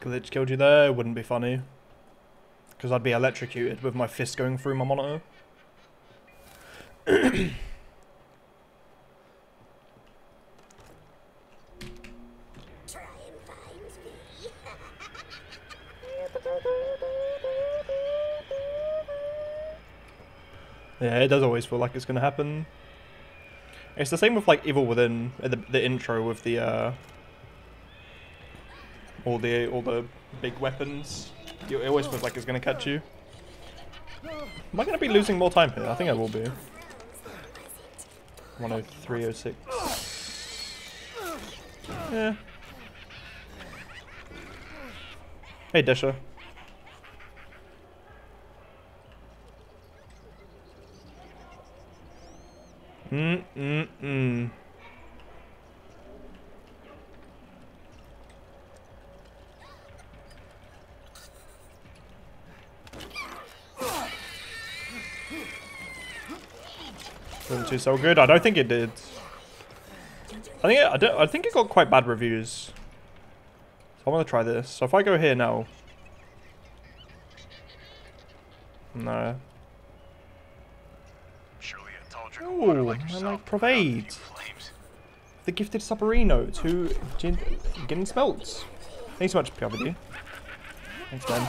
Glitch killed you there, it wouldn't be funny. Because I'd be electrocuted with my fist going through my monitor. Yeah, it does always feel like it's gonna happen. It's the same with like Evil Within, uh, the, the intro with the uh, all the all the big weapons. It always feels like it's gonna catch you. Am I gonna be losing more time here? I think I will be. 10306. Yeah. Hey, Disha. Mm Doesn't do so good. I don't think it did. I think it, I, don't, I think it got quite bad reviews. So I want to try this. So if I go here now. No. Surely a tall drink of Ooh, I like can put out the Provade. The gifted Supperino to gin, getting smelts. Thanks so much, PRVD. Thanks, man.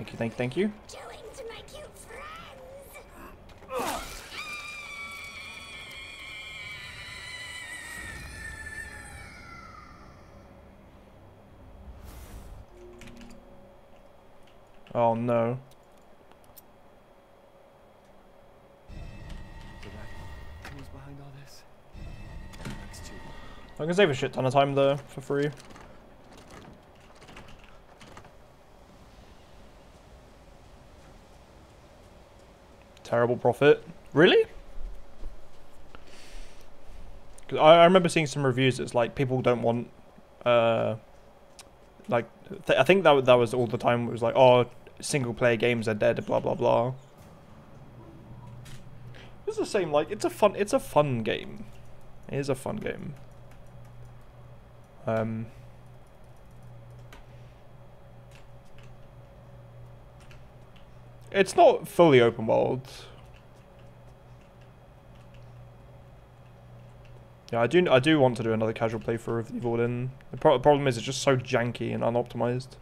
Thank you, thank you, thank you. Oh no. I can save a shit ton of time there for free. Terrible profit. Really? 'Cause I, I remember seeing some reviews that's like people don't want uh like th I think that that was all the time it was like oh single player games are dead blah blah blah. It's the same like it's a fun it's a fun game. It is a fun game. Um, It's not fully open world. Yeah, I do. I do want to do another casual playthrough of Evil Within. The pro problem is it's just so janky and unoptimized.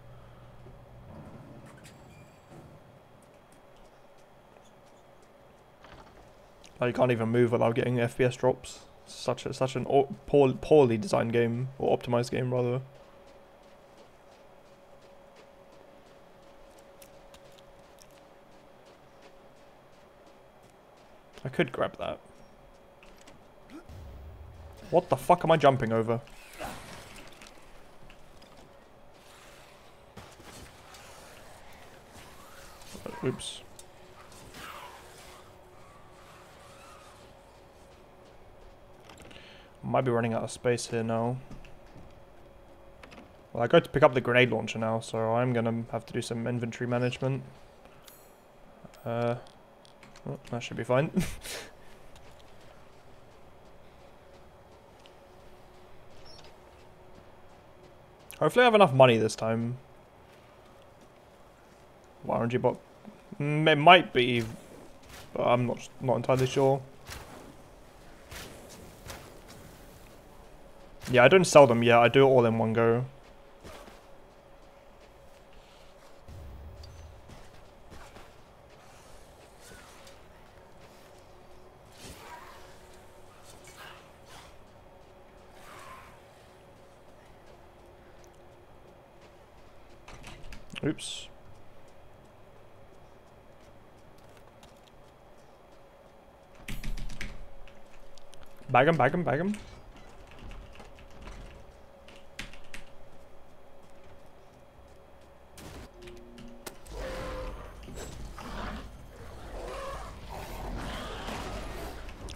Like, you can't even move without getting FPS drops. Such a such an poor, poorly designed game or optimized game rather. I could grab that. What the fuck am I jumping over? Oops. Might be running out of space here now. Well, I go to pick up the grenade launcher now, so I'm gonna have to do some inventory management. Uh, oh, that should be fine. [LAUGHS] Hopefully I have enough money this time. Warranty bot. Mm, It might be, but I'm not not entirely sure. Yeah, I don't sell them yet. I do it all in one go. Oops. Bag him, bag him, bag him.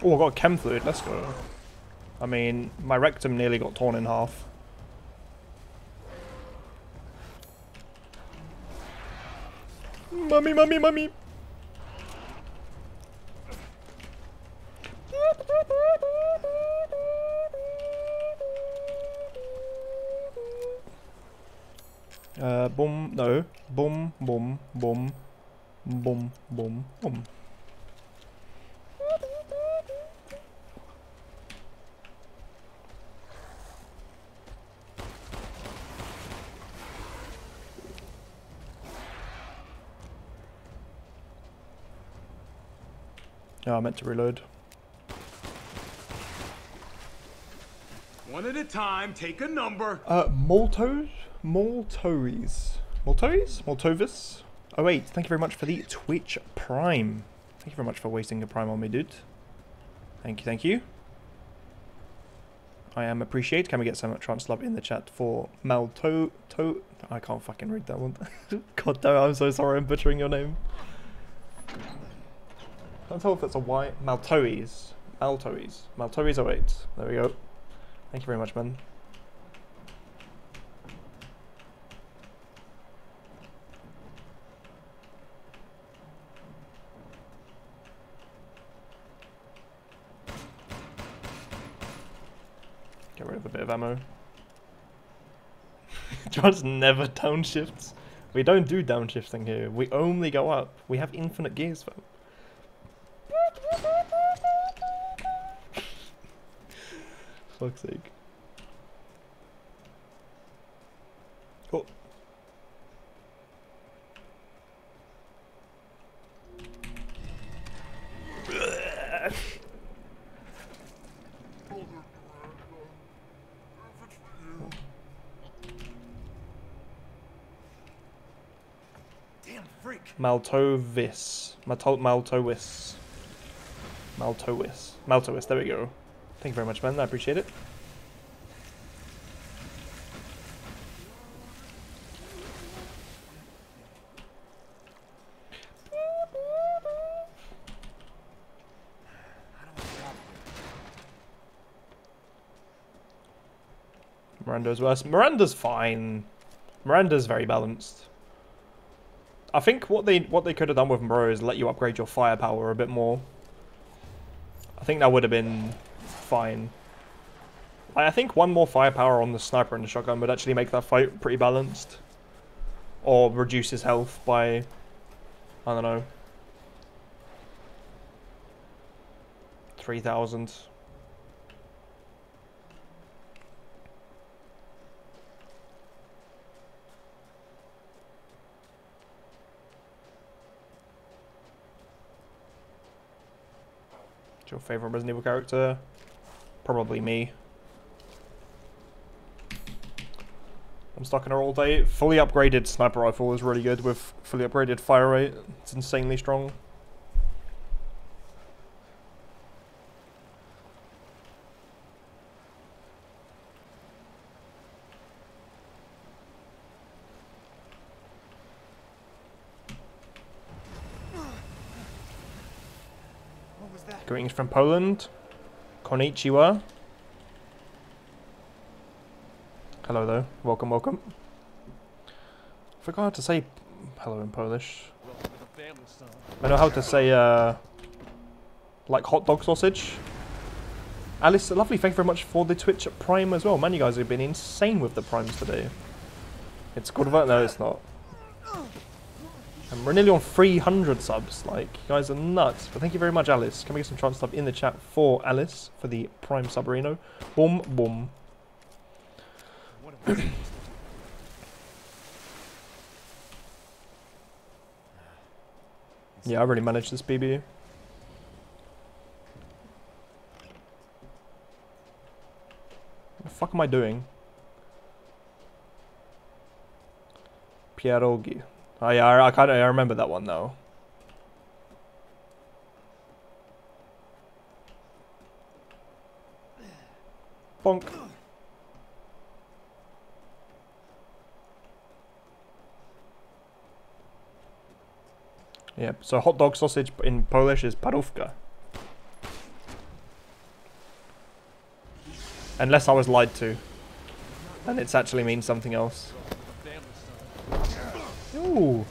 Oh, I got a chem fluid. Let's go. I mean, my rectum nearly got torn in half. Mummy, mummy, mummy. Uh, boom, no. Boom, boom, boom. Boom, boom, boom. Yeah, I meant to reload. One at a time, take a number. Uh, Molto? Moltoes. Moltoes? Moltovis? Oh wait, thank you very much for the Twitch Prime. Thank you very much for wasting a Prime on me, dude. Thank you, thank you. I am appreciated. Can we get some translove in the chat for Malto... To... I can't fucking read that one. [LAUGHS] God damn, I'm so sorry I'm butchering your name. Can't tell if it's a Y. Maltoes. Maltoes. Maltoes 08. There we go. Thank you very much, man. Get rid of a bit of ammo. [LAUGHS] Just never downshifts. We don't do downshifting here. We only go up. We have infinite gears, fam. Fuck's sake. Oh. Damn freak. Maltovis. Malto Maltowis. Maltowis. Maltowis, there we go. Thank you very much, man. I appreciate it. Miranda's worse. Miranda's fine. Miranda's very balanced. I think what they what they could have done with Moreau is let you upgrade your firepower a bit more. I think that would have been fine. I think one more firepower on the sniper and the shotgun would actually make that fight pretty balanced. Or reduce his health by I don't know. 3,000. Your favorite Resident Evil character? Probably me. I'm stuck in her all day. Fully upgraded sniper rifle is really good with fully upgraded fire rate. It's insanely strong. Greetings from Poland. Konnichiwa. Hello there. Welcome, welcome. Forgot to say hello in Polish. I know how to say, uh, like hot dog sausage. Alice, lovely. Thank you very much for the Twitch Prime as well. Man, you guys have been insane with the Primes today. It's good work. No, it's not. And we're nearly on 300 subs. Like, you guys are nuts. But thank you very much, Alice. Can we get some chance stuff in the chat for Alice for the Prime Subarino? Boom, boom. [COUGHS] Yeah, I already managed this BB. What the fuck am I doing? Pierogi. Oh yeah, I, I kind of I remember that one though. Bonk. Yep. So hot dog sausage in Polish is parówka. Unless I was lied to. And it's actually means something else. Ooh.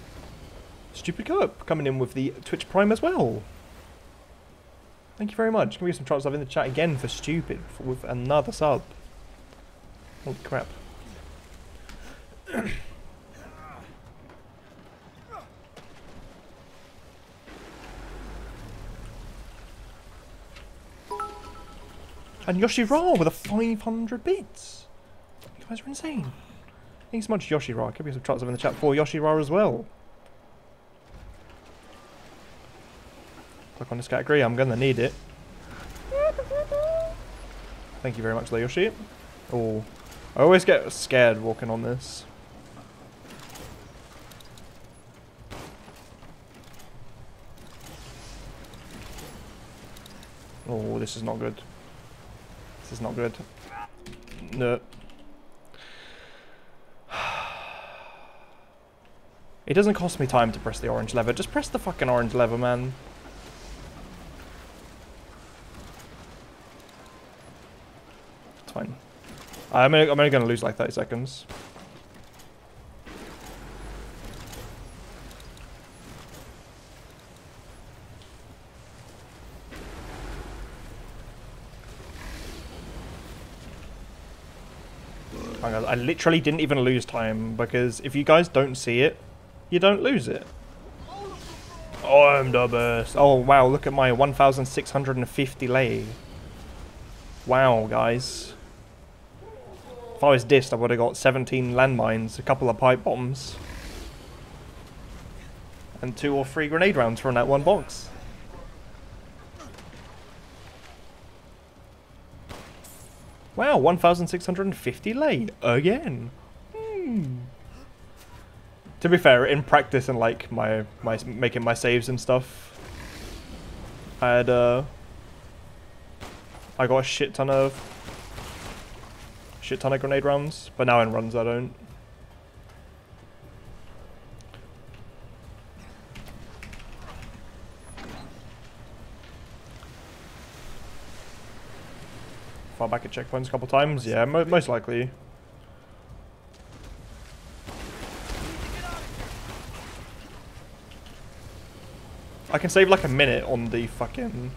Stupid Cup coming in with the Twitch Prime as well. Thank you very much. Can we some tribes love in the chat again for Stupid for, with another sub? Holy crap. and Yoshi Ra with a 500 bits. You guys are insane. Thanks so much, Yoshi Ra. Could be some tribes love in the chat for Yoshi Ra as well. Click on this category. I'm gonna need it. Thank you very much, Yoshi. Oh, I always get scared walking on this. Oh, this is not good. This is not good. No. It doesn't cost me time to press the orange lever. Just press the fucking orange lever, man. It's fine. I'm only, I'm only gonna lose like 30 seconds. I literally didn't even lose time because if you guys don't see it, you don't lose it. Oh, I'm the best. Oh, wow, look at my 1,650 lei. Wow, guys. If I was dissed, I would have got 17 landmines, a couple of pipe bombs, and two or three grenade rounds from that one box. Wow, 1,650 lei again. Hmm. To be fair, in practice and like my my making my saves and stuff, I had uh, I got a shit ton of shit ton of grenade rounds, but now in runs I don't. Far back at checkpoints a couple times, yeah, mo most likely. I can save like a minute on the fucking...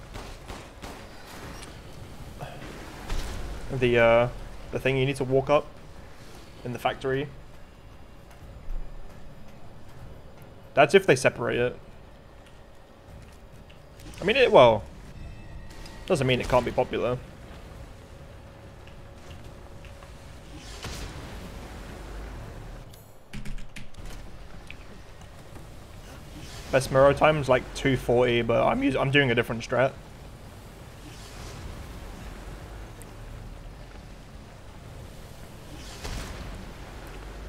The, uh, the thing you need to walk up in the factory. That's if they separate it. I mean, it, well, doesn't mean it can't be popular. Best Miro time is like 240, but I'm using, I'm doing a different strat.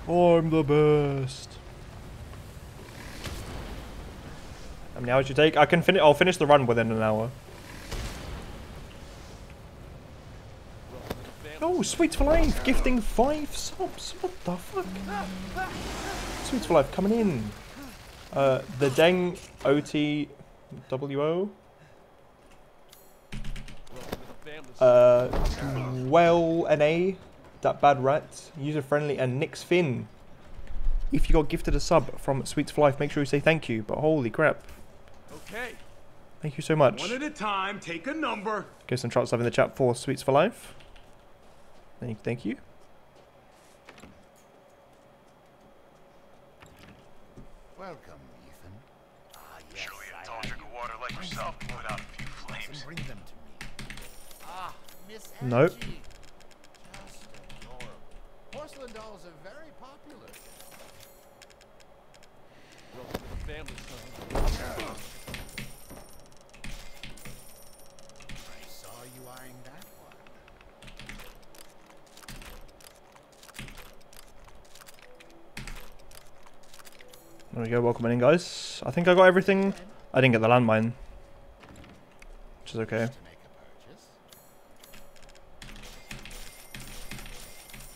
I'm the best. How many hours you take? I can finish. I'll finish the run within an hour. Oh, Sweets for Life gifting five subs. What the fuck? Sweets for Life coming in. Uh, the Deng OTWO. Uh, well, NA, that bad rat, user friendly, and Nix Finn. If you got gifted a sub from Sweets for Life, make sure you say thank you. But holy crap, Okay. thank you so much. One at a time. Take a number. Get some trout stuff in the chat for Sweets for Life. Thank, thank you. Nope. Angie. Just adorable. Porcelain dolls are very popular. I saw you eyeing that one. There we go. Welcome in, guys. I think I got everything. I didn't get the landmine, which is okay.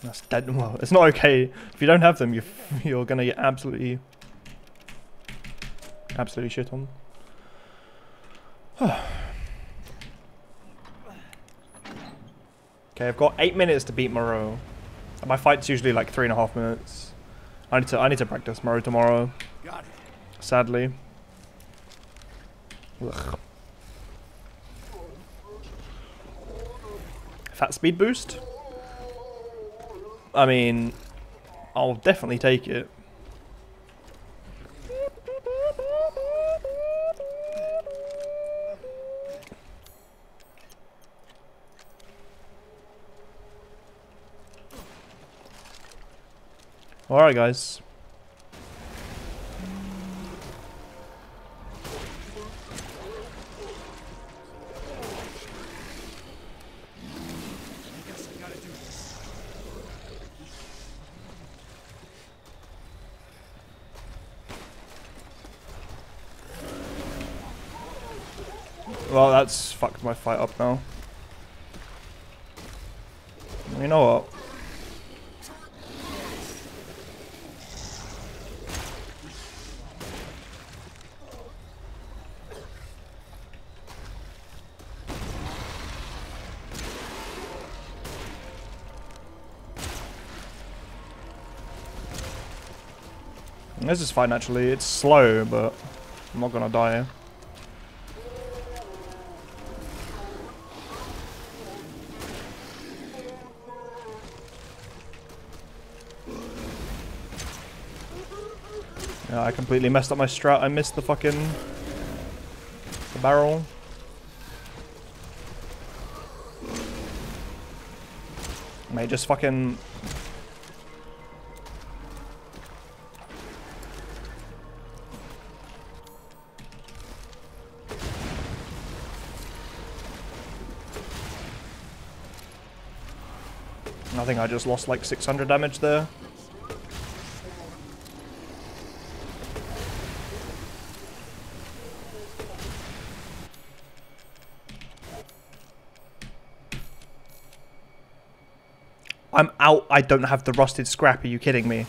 That's dead. [LAUGHS] Well, it's not okay. If you don't have them, you're you're gonna get absolutely, absolutely shit on. [SIGHS] okay, I've got eight minutes to beat Moreau. And My fight's usually like three and a half minutes. I need to I need to practice Moreau tomorrow. Sadly. Ugh. Fat speed boost? I mean, I'll definitely take it. Alright, guys. That's fucked my fight up now. You know what? This is fine actually, it's slow, but I'm not gonna die. I completely messed up my strat. I missed the fucking the barrel. Mate, just fucking. I think I just lost like 600 damage there. I'm out. I don't have the rusted scrap. Are you kidding me?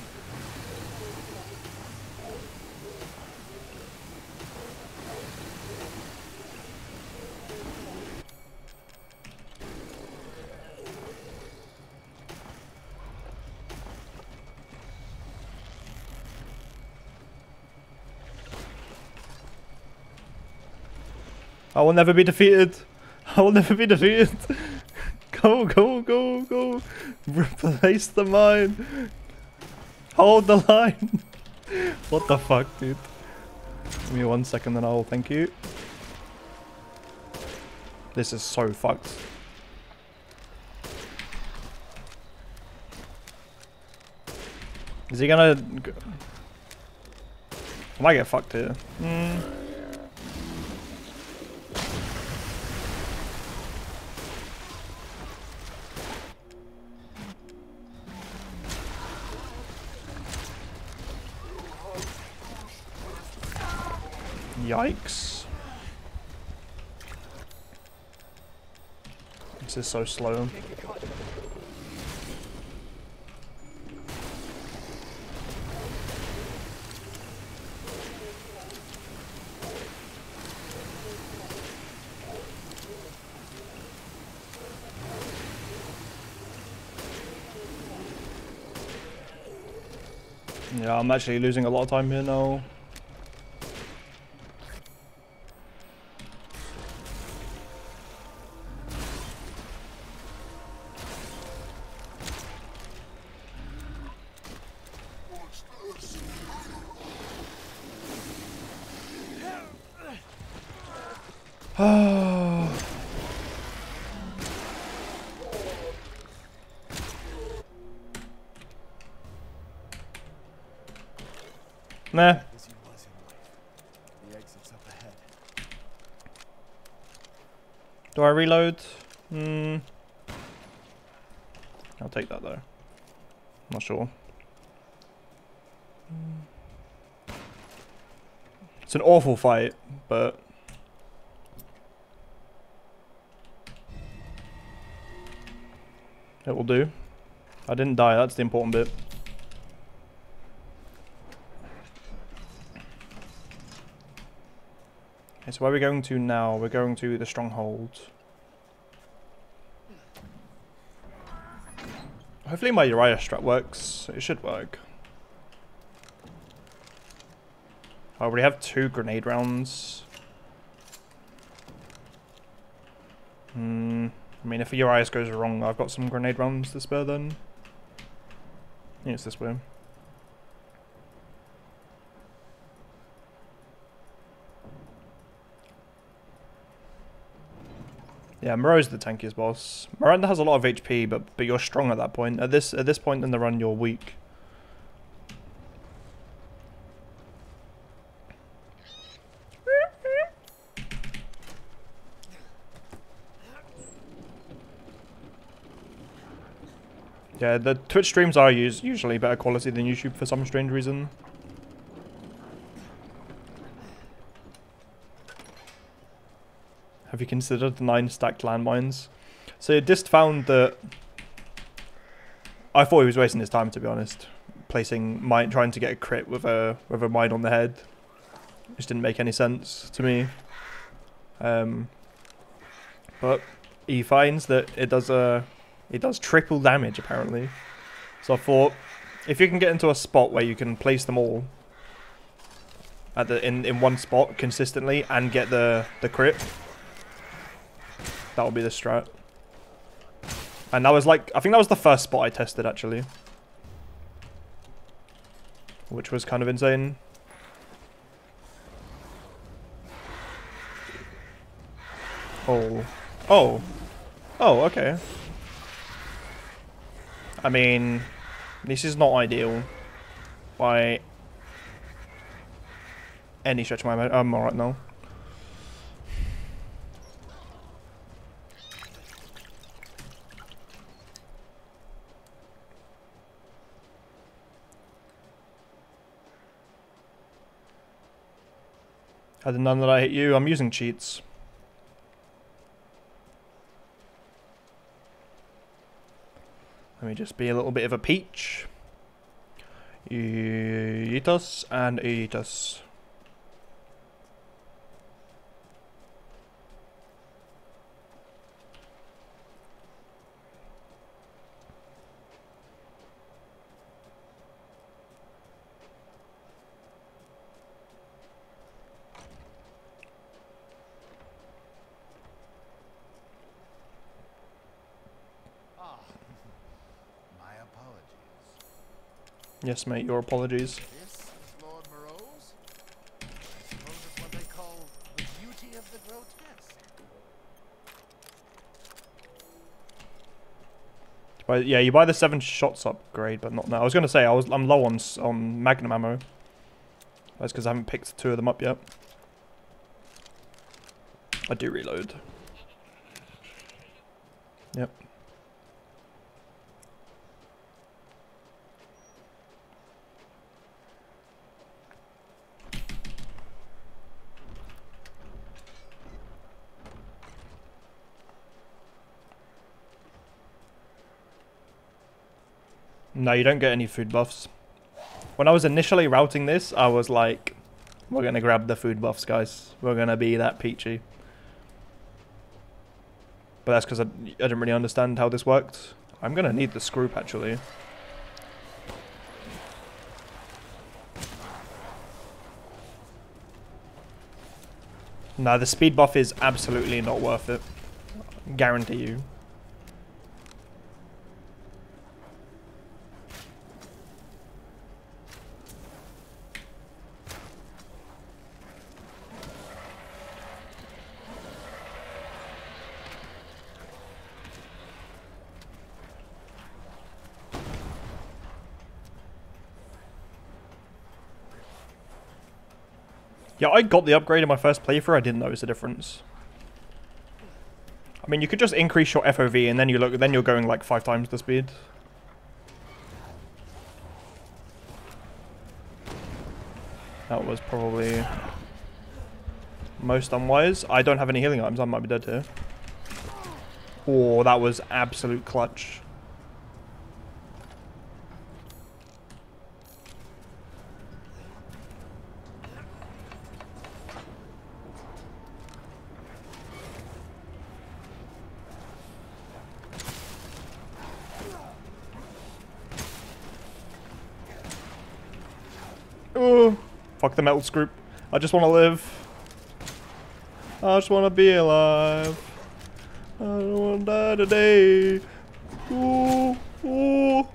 I will never be defeated. [LAUGHS] I will never be defeated. [LAUGHS] Go, go, go, go. [LAUGHS] Replace the mine. Hold the line. [LAUGHS] what the fuck, dude? Give me one second and I'll thank you. This is so fucked. Is he gonna... I might get fucked here. Hmm. Yikes. This is so slow. Yeah, I'm actually losing a lot of time here now. Reload? Hmm. I'll take that though. Not sure. It's an awful fight, but it will do. I didn't die, that's the important bit. Okay, so where are we going to now? We're going to the stronghold. Hopefully my Urias strat works. It should work. I already have two grenade rounds. Hmm. I mean, if Urias goes wrong, I've got some grenade rounds to spare then. Yeah, it's this way. Yeah, Moreau's the tankiest boss. Miranda has a lot of HP, but but you're strong at that point. At this at this point in the run, you're weak. Yeah, the Twitch streams are us usually better quality than YouTube for some strange reason. You considered the nine stacked landmines? So Dist found that I thought he was wasting his time to be honest, placing mine trying to get a crit with a with a mine on the head. Which didn't make any sense to me. Um, but he finds that it does a it does triple damage apparently. So I thought if you can get into a spot where you can place them all at the in, in one spot consistently and get the the crit that would be the strat. And that was like, I think that was the first spot I tested actually. Which was kind of insane. Oh. Oh. Oh, okay. I mean, this is not ideal. By any stretch of my I'm alright now. Had none that I hit you. I'm using cheats. Let me just be a little bit of a peach. Eat us and eat us. Yes, mate, your apologies. This, Lord what they call the beauty of the grotesque. Buy, yeah, you buy the seven shots upgrade, but not now. I was going to say, I was, I'm low on, on magnum ammo. That's because I haven't picked two of them up yet. I do reload. Yep. No, you don't get any food buffs. When I was initially routing this, I was like, we're going to grab the food buffs, guys. We're going to be that peachy. But that's because I, I didn't really understand how this worked. I'm going to need the scroop, actually. No, the speed buff is absolutely not worth it. Guarantee you. Yeah, I got the upgrade in my first playthrough. I didn't notice the difference. I mean, you could just increase your FOV and then you look, then you're going like five times the speed. That was probably most unwise. I don't have any healing items. I might be dead here. Oh, that was absolute clutch. Oh, fuck the metal scroop. I just want to live. I just want to be alive. I don't want to die today. Ooh, ooh.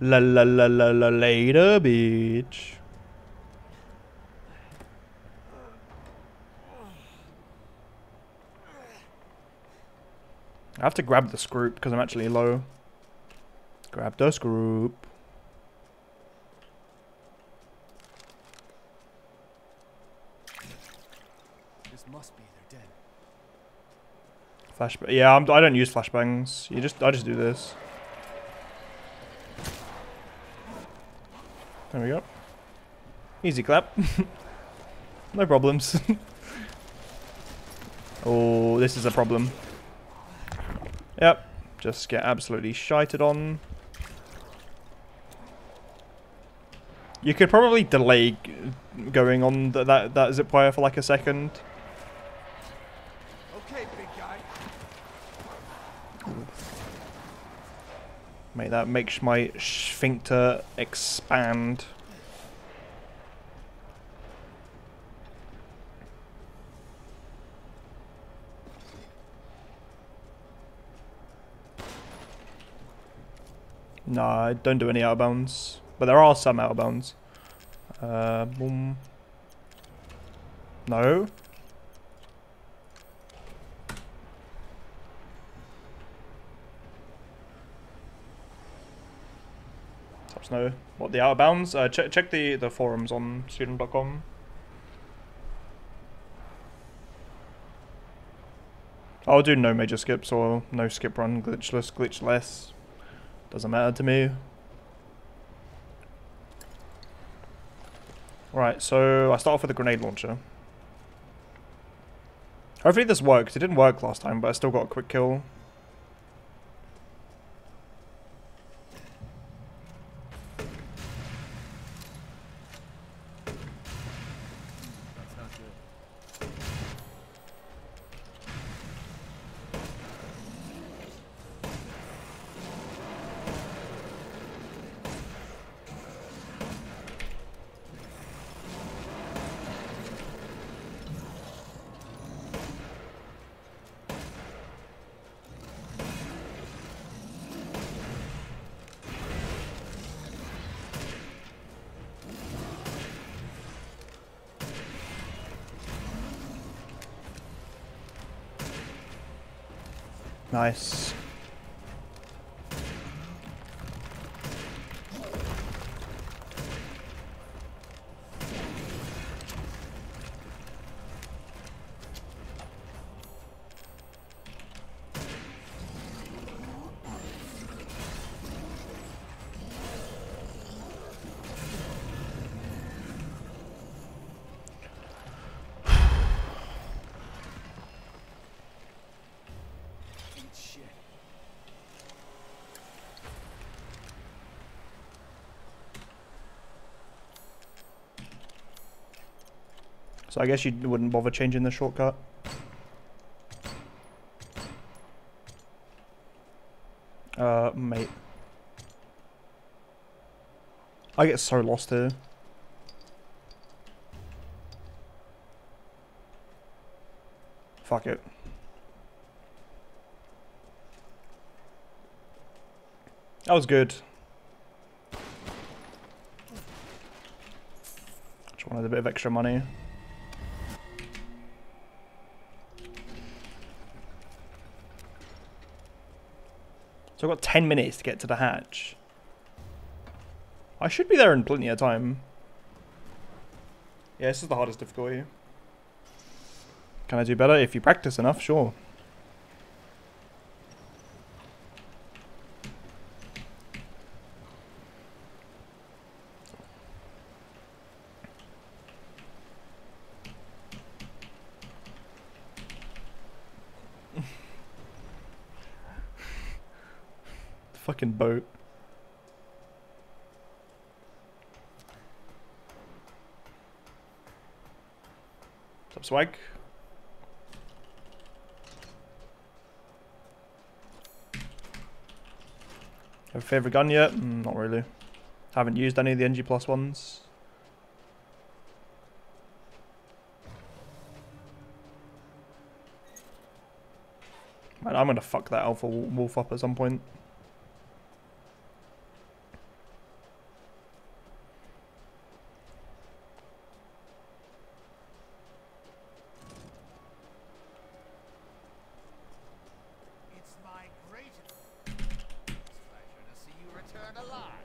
La la la la la later, bitch. I have to grab the scroop because I'm actually low. Grab the scroop. This must be their den. Yeah, I'm, I don't use flashbangs. You just, I just do this. There we go. Easy clap. [LAUGHS] no problems. [LAUGHS] oh, this is a problem. Yep. Just get absolutely shited on. You could probably delay going on th that that zip wire for like a second. Okay, big guy. Make that makes my sphincter expand. No, I don't do any out bounds. But there are some out bounds. Uh, boom. No. Snow. What the out of bounds? Uh, check check the the forums on speedrun.com. I'll do no major skips or no skip run, glitchless, glitchless. Doesn't matter to me. Right, so I start off with a grenade launcher. Hopefully this works. It didn't work last time, but I still got a quick kill. Nice. So I guess you wouldn't bother changing the shortcut. Uh, mate. I get so lost here. Fuck it. That was good. Just wanted a bit of extra money. So I've got 10 minutes to get to the hatch. I should be there in plenty of time. Yeah, this is the hardest difficulty. Can I do better? If you practice enough, sure. Fucking boat. What's swag? Have a favourite gun yet? Mm, not really. Haven't used any of the NG plus ones. Man, I'm gonna fuck that alpha wolf up at some point. It's my greatest pleasure to see you return alive.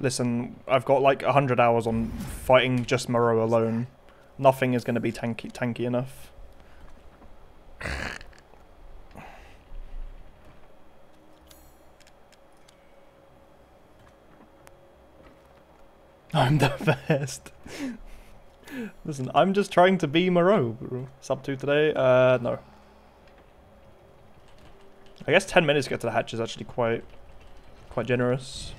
Listen, I've got like a hundred hours on fighting just Moreau alone. Nothing is going to be tanky tanky enough. [LAUGHS] I'm the best. Listen, I'm just trying to be Moreau. Sub 2 today? Uh, no. I guess 10 minutes to get to the hatch is actually quite, quite generous.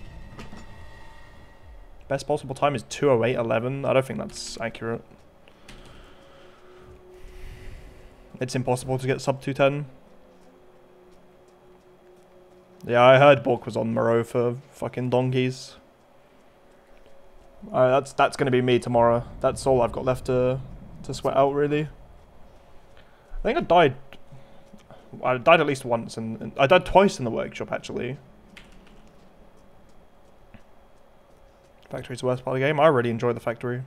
Best possible time is 208.11. I don't think that's accurate. It's impossible to get sub 210. Yeah, I heard Bork was on Moreau for fucking donkeys. Uh, that's that's gonna be me tomorrow. That's all I've got left to to sweat out really. I think I died. I died at least once, and, and I died twice in the workshop actually. Factory's the worst part of the game. I really enjoy the factory.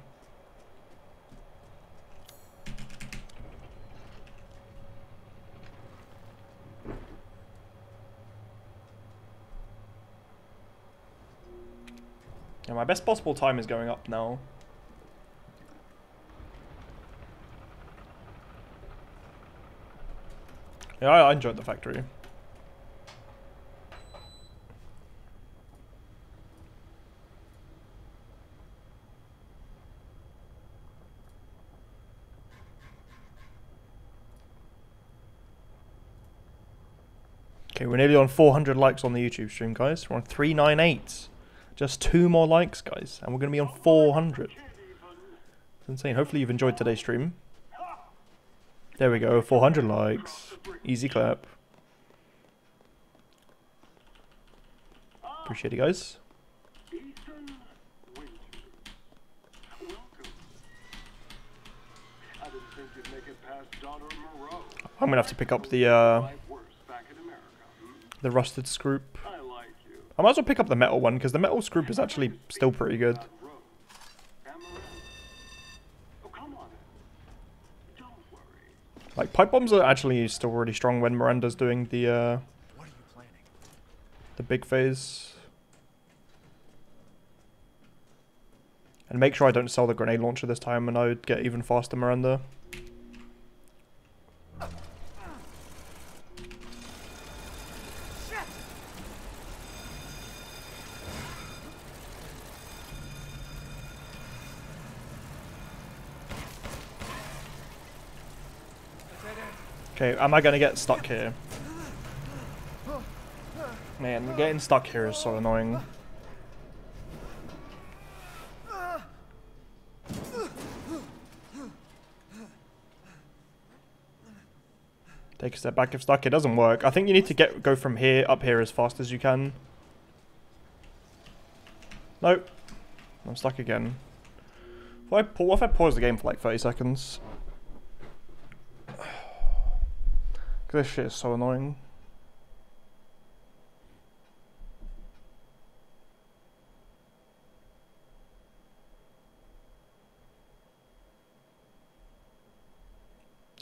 Yeah, my best possible time is going up now. Yeah, I, I enjoyed the factory. Okay, we're nearly on 400 likes on the YouTube stream, guys. We're on 398. Just two more likes, guys, and we're going to be on 400. It's insane. Hopefully you've enjoyed today's stream. There we go, 400 likes. Easy clap. Appreciate it, guys. I'm going to have to pick up the uh, Life worse back in America. hmm? The rusted scroop. I like. I might as well pick up the metal one, because the metal scroop is actually still pretty good. That road. Amaranth. Oh, come on. in. Don't worry. Like pipe bombs are actually still really strong when Miranda's doing the uh, What are you planning? the big phase. And make sure I don't sell the grenade launcher this time and I would get even faster Miranda. Okay, am I gonna get stuck here? Man, getting stuck here is so annoying. Take a step back if stuck. It doesn't work. I think you need to get go from here up here as fast as you can. Nope. I'm stuck again. If I, if I pause the game for like 30 seconds? This shit is so annoying.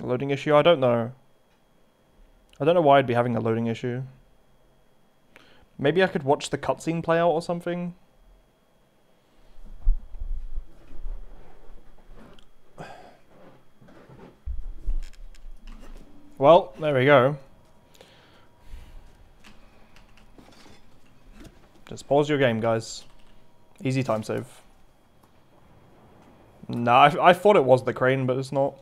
A loading issue? I don't know. I don't know why I'd be having a loading issue. Maybe I could watch the cutscene play out or something? Well, there we go. Just pause your game, guys. Easy time save. Nah, I, I thought it was the crane, but it's not.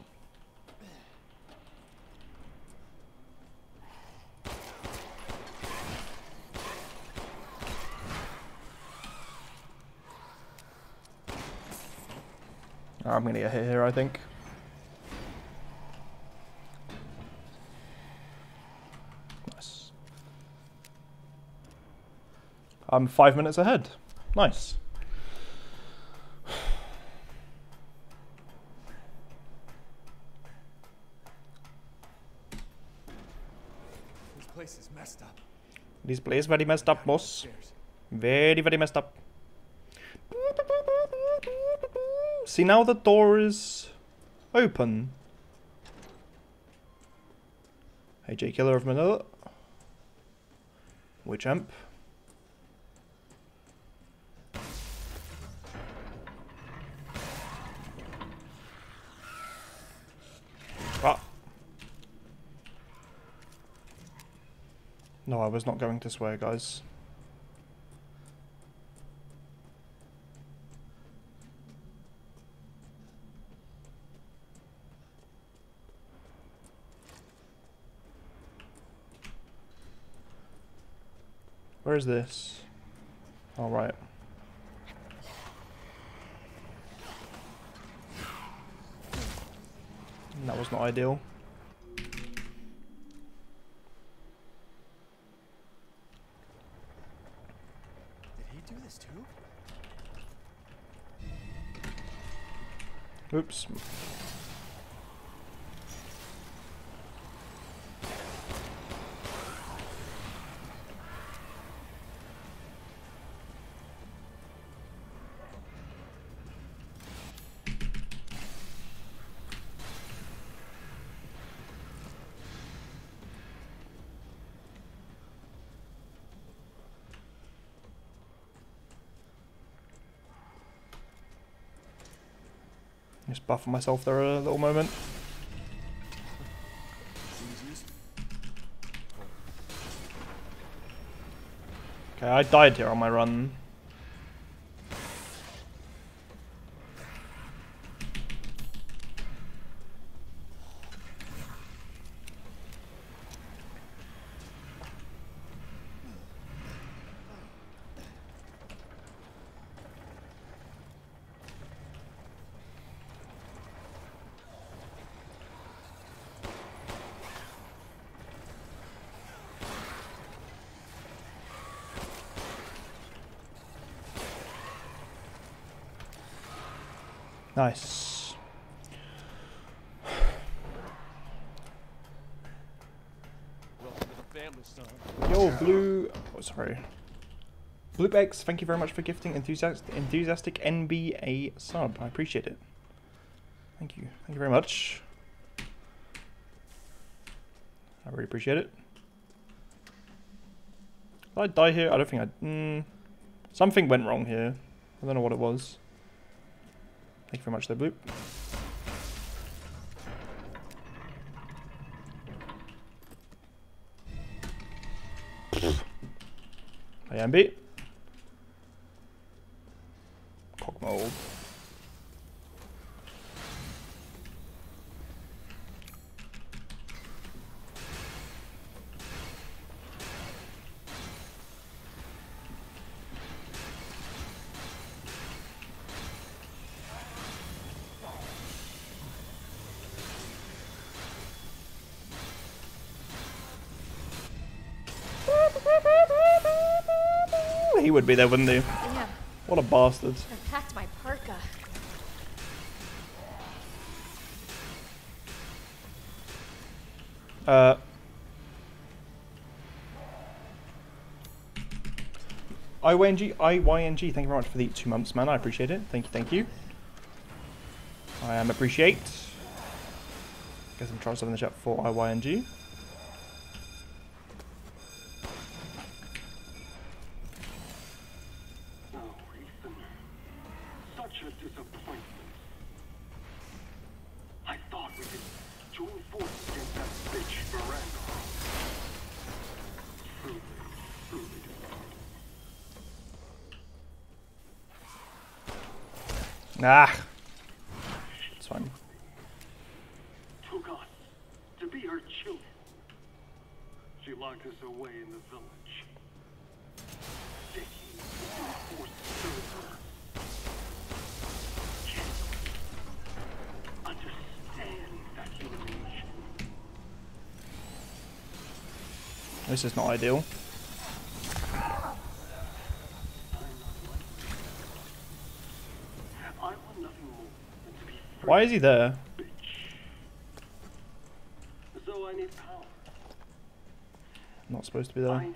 I'm gonna get hit here, I think. Nice. I'm five minutes ahead. Nice. This place is messed up. This place very messed up, boss. Very, very messed up. See, now the door is open. Hey, J Killer of Manila. Witch Amp. I was not going to swear, guys. Where is this? All right. That was not ideal. Did he do this too? Oops. Buffing myself there a little moment. Okay, I died here on my run. Nice. Welcome to the family, son. Yo, Blue. Oh, sorry. Bluebex, thank you very much for gifting enthusiastic, enthusiastic NBA sub. I appreciate it. Thank you. Thank you very much. I really appreciate it. Did I die here? I don't think I... Mm, something went wrong here. I don't know what it was. Thank you very much there, Bloop. I am beat. He would be there, wouldn't he? Damn, What a bastard. I packed my parka. Uh, IYNG, IYNG, thank you very much for the two months, man. I appreciate it. Thank you, thank you. I am appreciate. Guess I'm trying something in the chat for IYNG. Oh, Ethan. Such a disappointment. I thought we could join forces against that bitch Miranda. Truly, truly disappointing. Ah. It's fine. Took us to be her children. She locked us away in the village. Decades of forced service. Can't understand that humiliation. This is not ideal. Why is he there? Not supposed to be there.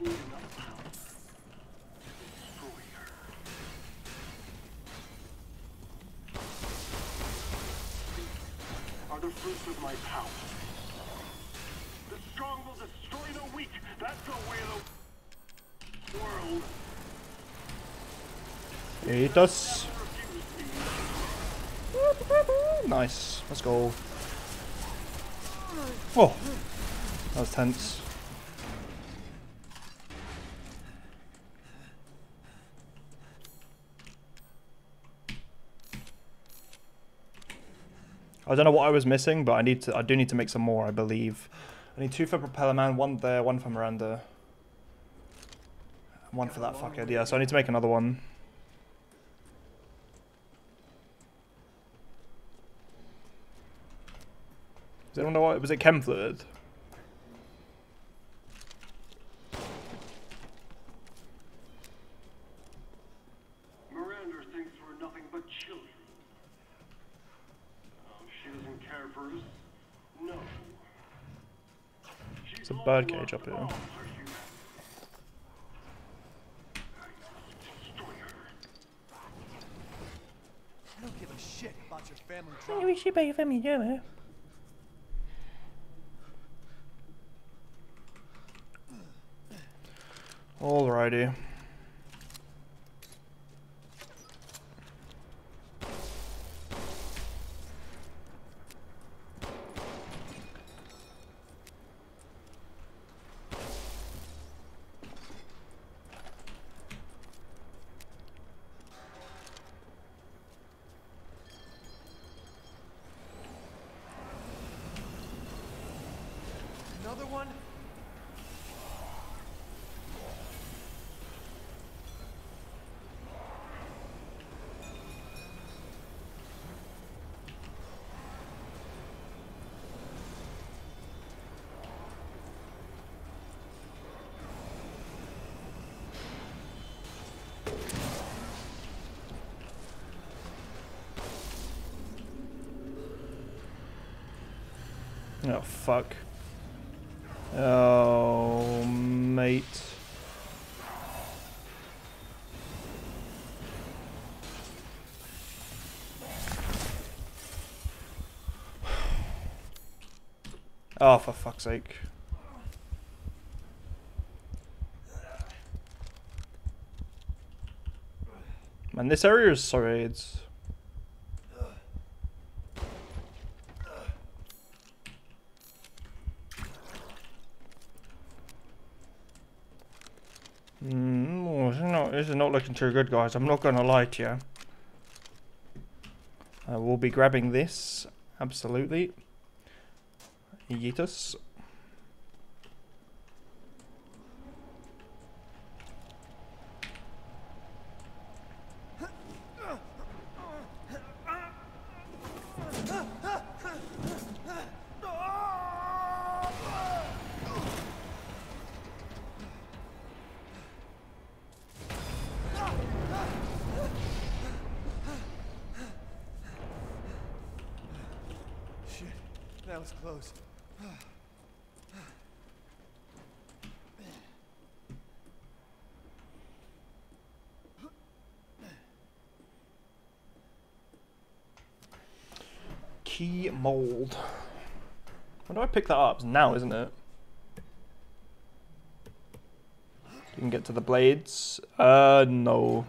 Tense. I don't know what I was missing, but I need to. I do need to make some more. I believe. I need two for Propeller Man, one there, one for Miranda, one for that fuckhead. Yeah, so I need to make another one. Does anyone know what? Was it chem fluid? Miranda thinks we're nothing but children. Oh, she doesn't care for us. No. She's It's a long bird lost cage up here. all her humanity. I must destroy her. I don't give a shit about your family Yeah, drama. we should pay your family drama. Alrighty. fuck. Oh, mate. Oh, for fuck's sake. Man, this area is so it's looking too good, guys. I'm not going to lie to you. Uh, we'll be grabbing this, absolutely. Yeetus. Shit, that was close. Key mold. When do I pick that up? It's now, isn't it? You can get to the blades. Uh, no.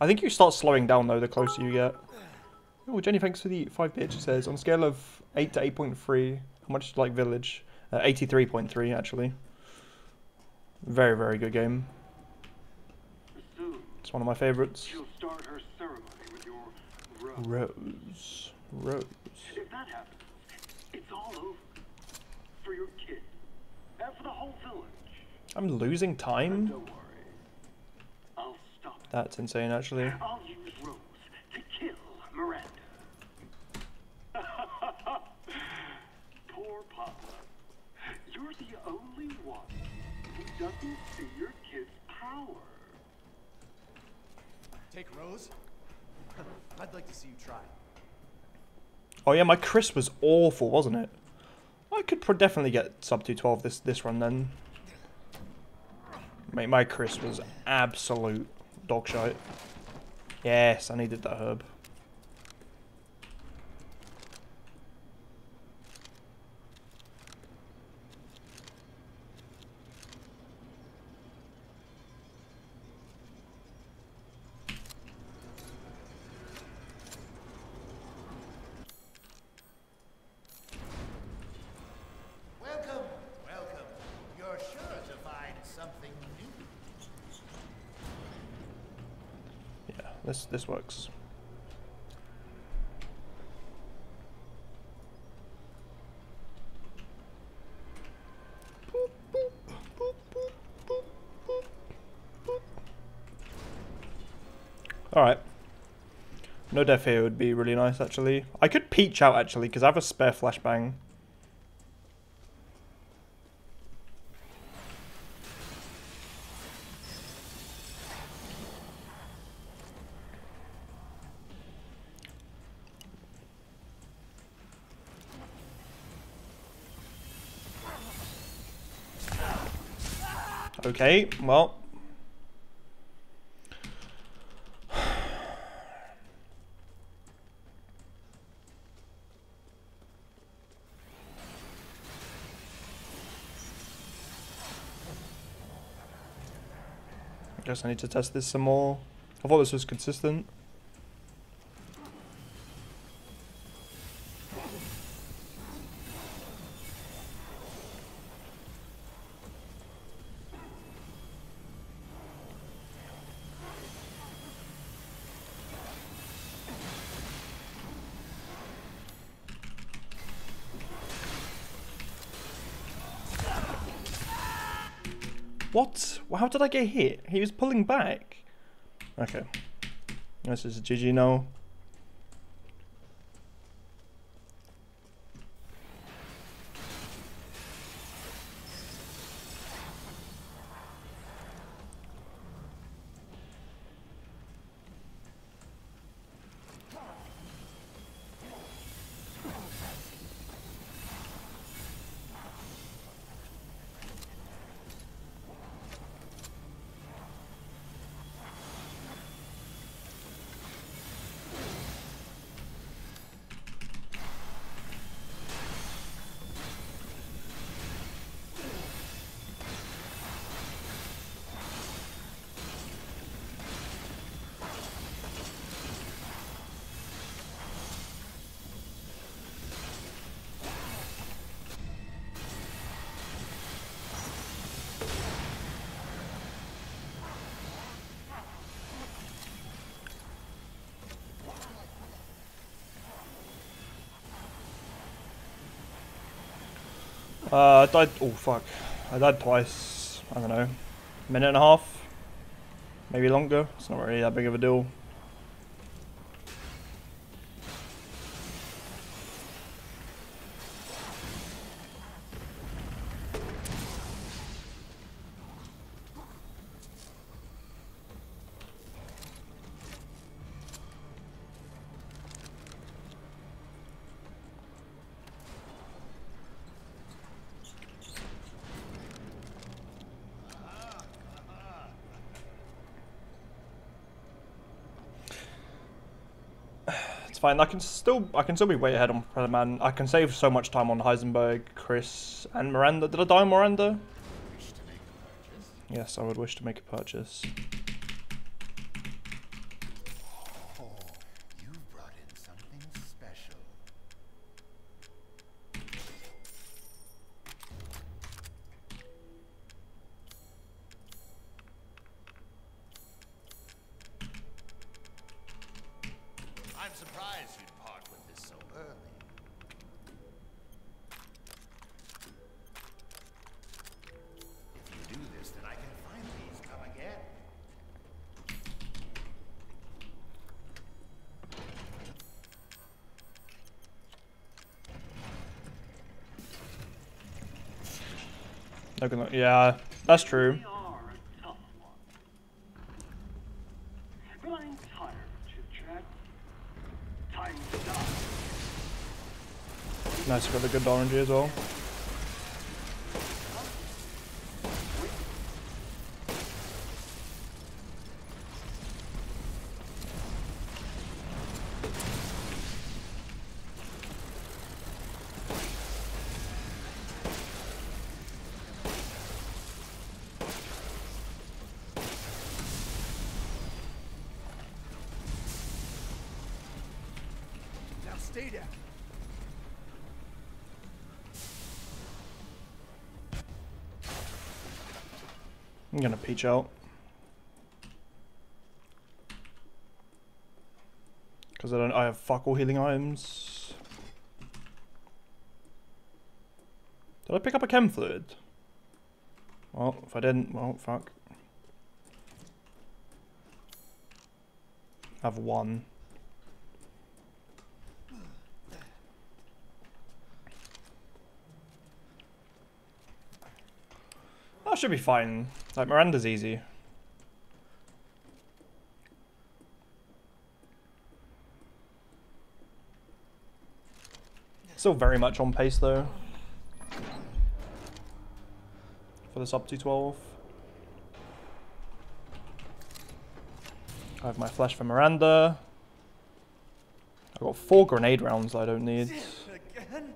I think you start slowing down though the closer you get. Oh, Jenny, thanks for the five bits. It says on a scale of eight to eight point three. How much do you like Village? Uh, Eighty-three point three, actually. Very, very good game. It's one of my favorites. she'll start her ceremony with your rose. Rose, Rose. If that happens, it's all over. For your kid. And for the whole village. I'm losing And time. don't worry. I'll stop. That's insane, actually. I'll use Rose to kill Miranda. [LAUGHS] Poor Papa. You're the only one who doesn't see your kid's power. Take Rose? [LAUGHS] I'd like to see you try. Oh yeah, my Chris was awful, wasn't it? I could definitely get sub 212 this this run then. Mate, my Chris was absolute dog shite. Yes, I needed that herb. Welcome, welcome. You're sure to find something new. Yeah, this this works. Alright. No death here would be really nice, actually. I could peach out, actually, because I have a spare flashbang. Okay, well. I need to test this some more. I thought this was consistent. What? Well, How did I get hit? He was pulling back. Okay. This is a GG now. Uh, I died. Oh fuck! I died twice. I don't know, minute and a half, maybe longer. It's not really that big of a deal. It's fine. I can still I can still be way ahead on Man. I can save so much time on Heisenberg, Chris, and Miranda. Did I die on Miranda? Wish to make a purchase? Yes, I would wish to make a purchase. Time to die. Nice, got the good RNG as well. Peach out. Because I don't I have fuck all healing items. Did I pick up a chem fluid? Well, if I didn't, well, fuck. I have one. That should be fine. Like, Miranda's easy. Still very much on pace though. For this up to 12. I have my flash for Miranda. I've got four grenade rounds I don't need. Again?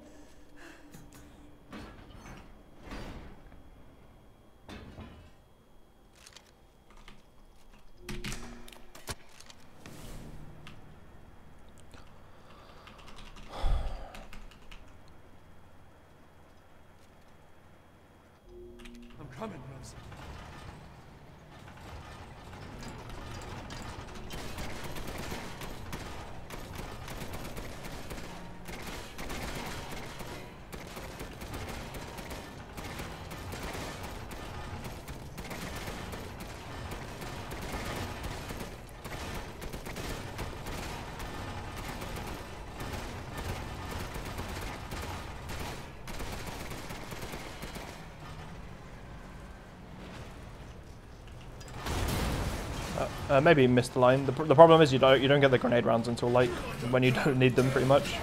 I'm coming, Rose. Uh, maybe missed the line. The, pr the problem is you don't you don't get the grenade rounds until like when you [LAUGHS] don't need them pretty much.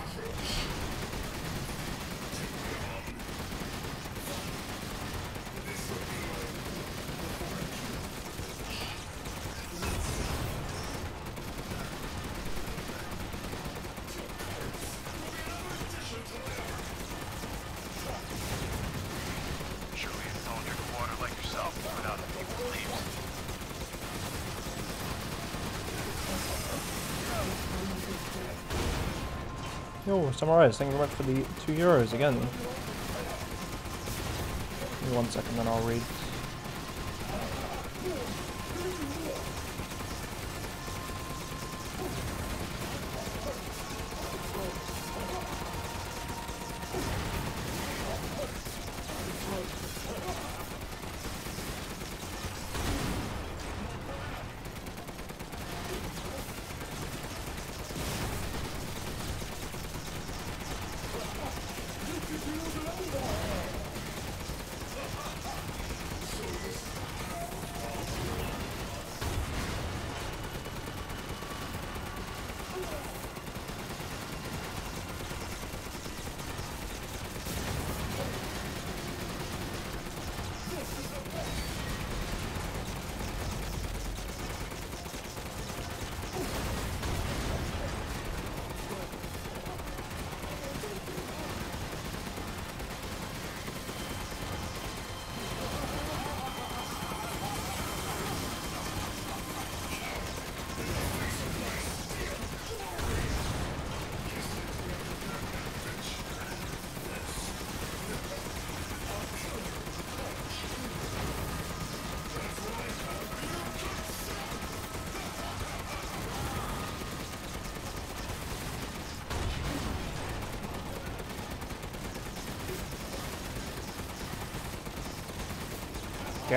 Summarize, thank you very much for the two euros again. Give me one second, then I'll read.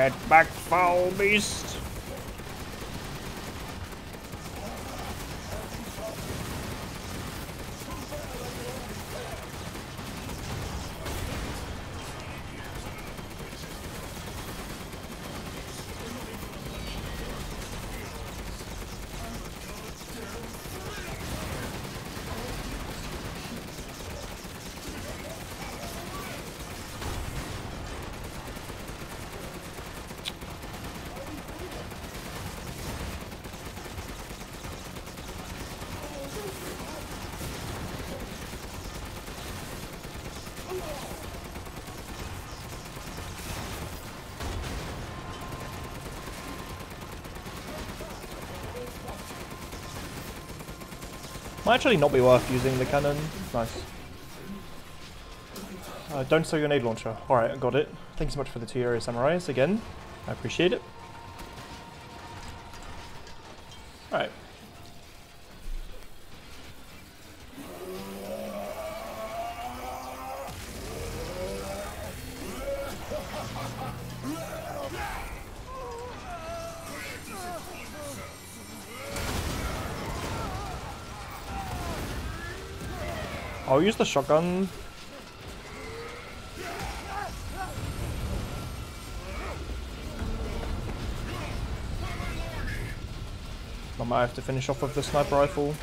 Get back, foul Might actually not be worth using the cannon. Nice. Uh, don't sell your nade launcher. Alright, I got it. Thanks so much for the two area samurais again. I appreciate it. I'll use the shotgun. I might have to finish off with the sniper rifle.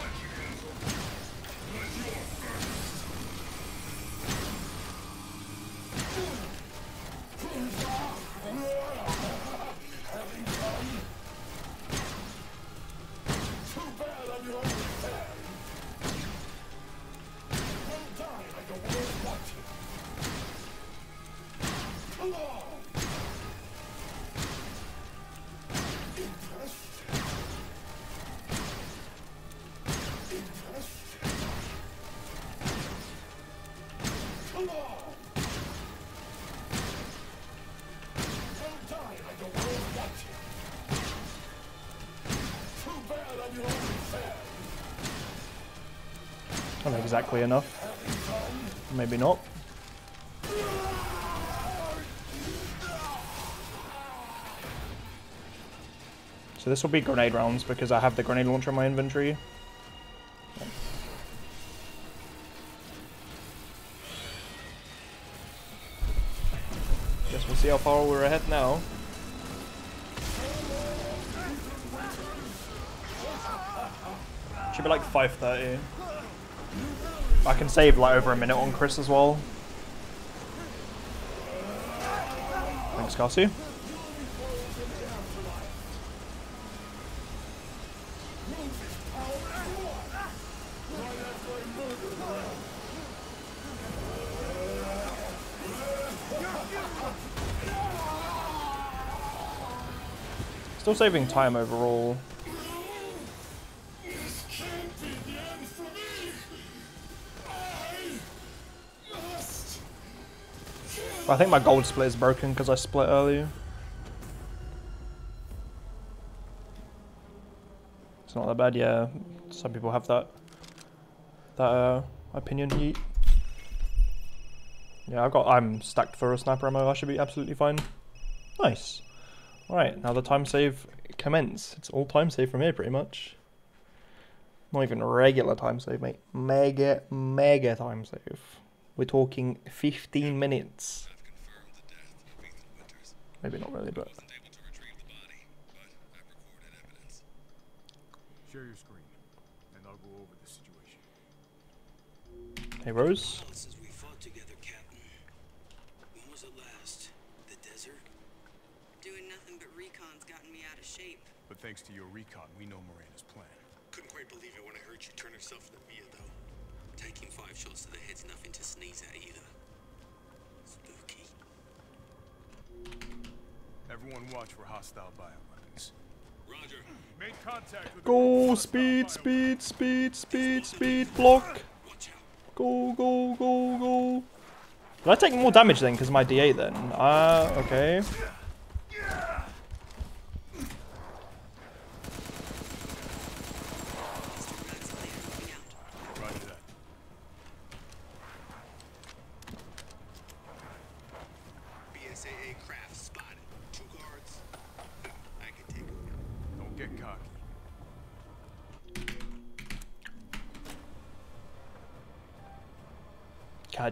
Exactly enough. Maybe not. So this will be grenade rounds because I have the grenade launcher in my inventory. Guess we'll see how far we're ahead now. Should be like 5.30. I can save like over a minute on Chris as well. Thanks, Cassie. Still saving time overall. I think my gold split is broken because I split earlier. It's not that bad, yeah. Some people have that that uh, opinion. Yeah, I've got. I'm stacked for a sniper ammo. I should be absolutely fine. Nice. All right, now the time save commence. It's all time save from here, pretty much. Not even regular time save, mate. Mega, mega time save. We're talking 15 minutes. Maybe not really, but Share your screen, and I'll go over the situation. hey Rose. Since we fought together, Captain. When was it last? The desert? Doing nothing but recon's gotten me out of shape. But thanks to your recon, we know Miranda's plan. Couldn't quite believe it when I heard you turn herself into Mia, though. Taking five shots to the head's nothing to sneeze at either. Spooky. Everyone watch for hostile bioweapons. Roger. Made contact with Go speed, speed, speed, speed, speed, block. Go, go, go, go. Did I take more damage then because my D8 then? Ah, uh, okay.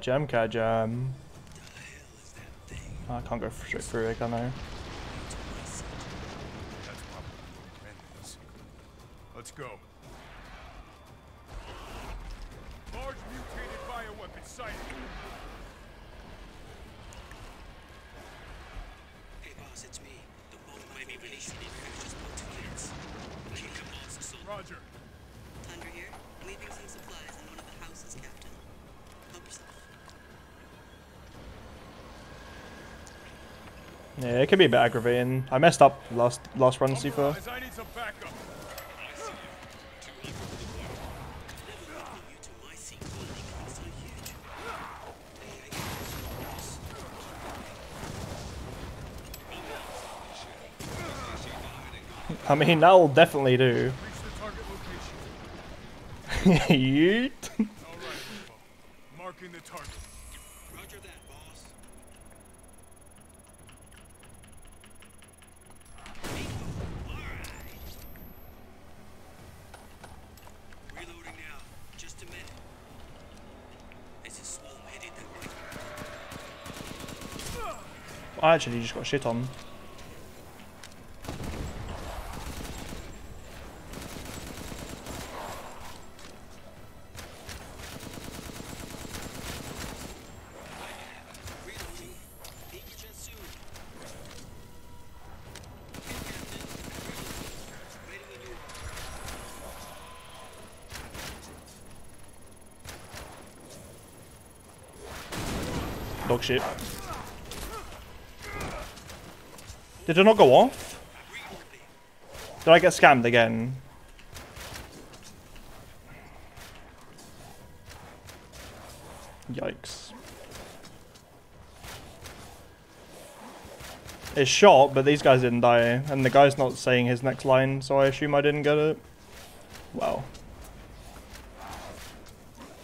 jam, car, jam. Um, oh, I can't go straight through it, can I? can be a bit aggravating. I messed up last last run so. I mean, that'll definitely do. [LAUGHS] Yeet. actually just got shit on. Dog shit. Did it not go off? Did I get scammed again? Yikes. It's shot, but these guys didn't die. And the guy's not saying his next line, so I assume I didn't get it. Well,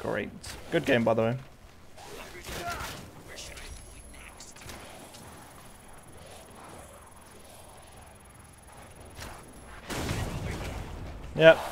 Great. Good game, by the way. Yep.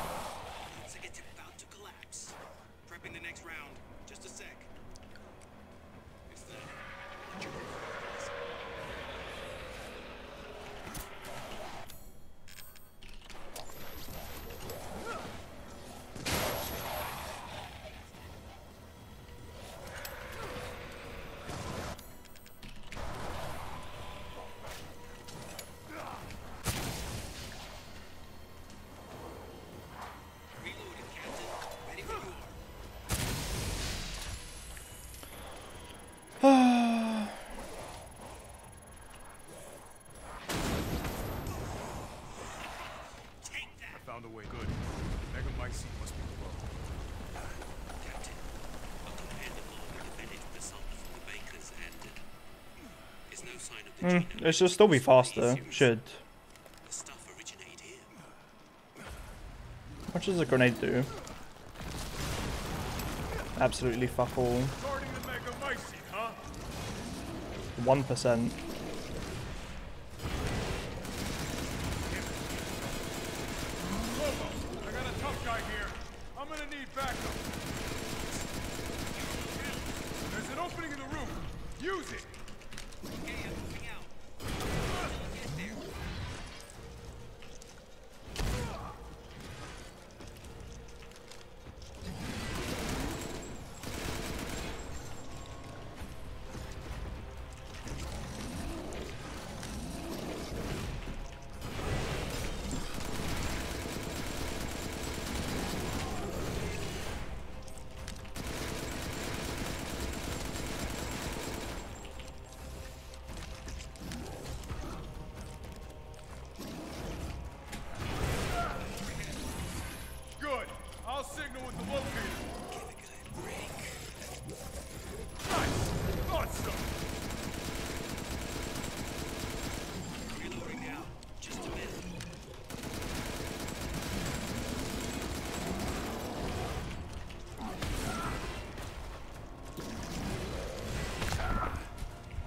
It should still be faster. Should. What does a grenade do? Absolutely fuck all. 1%.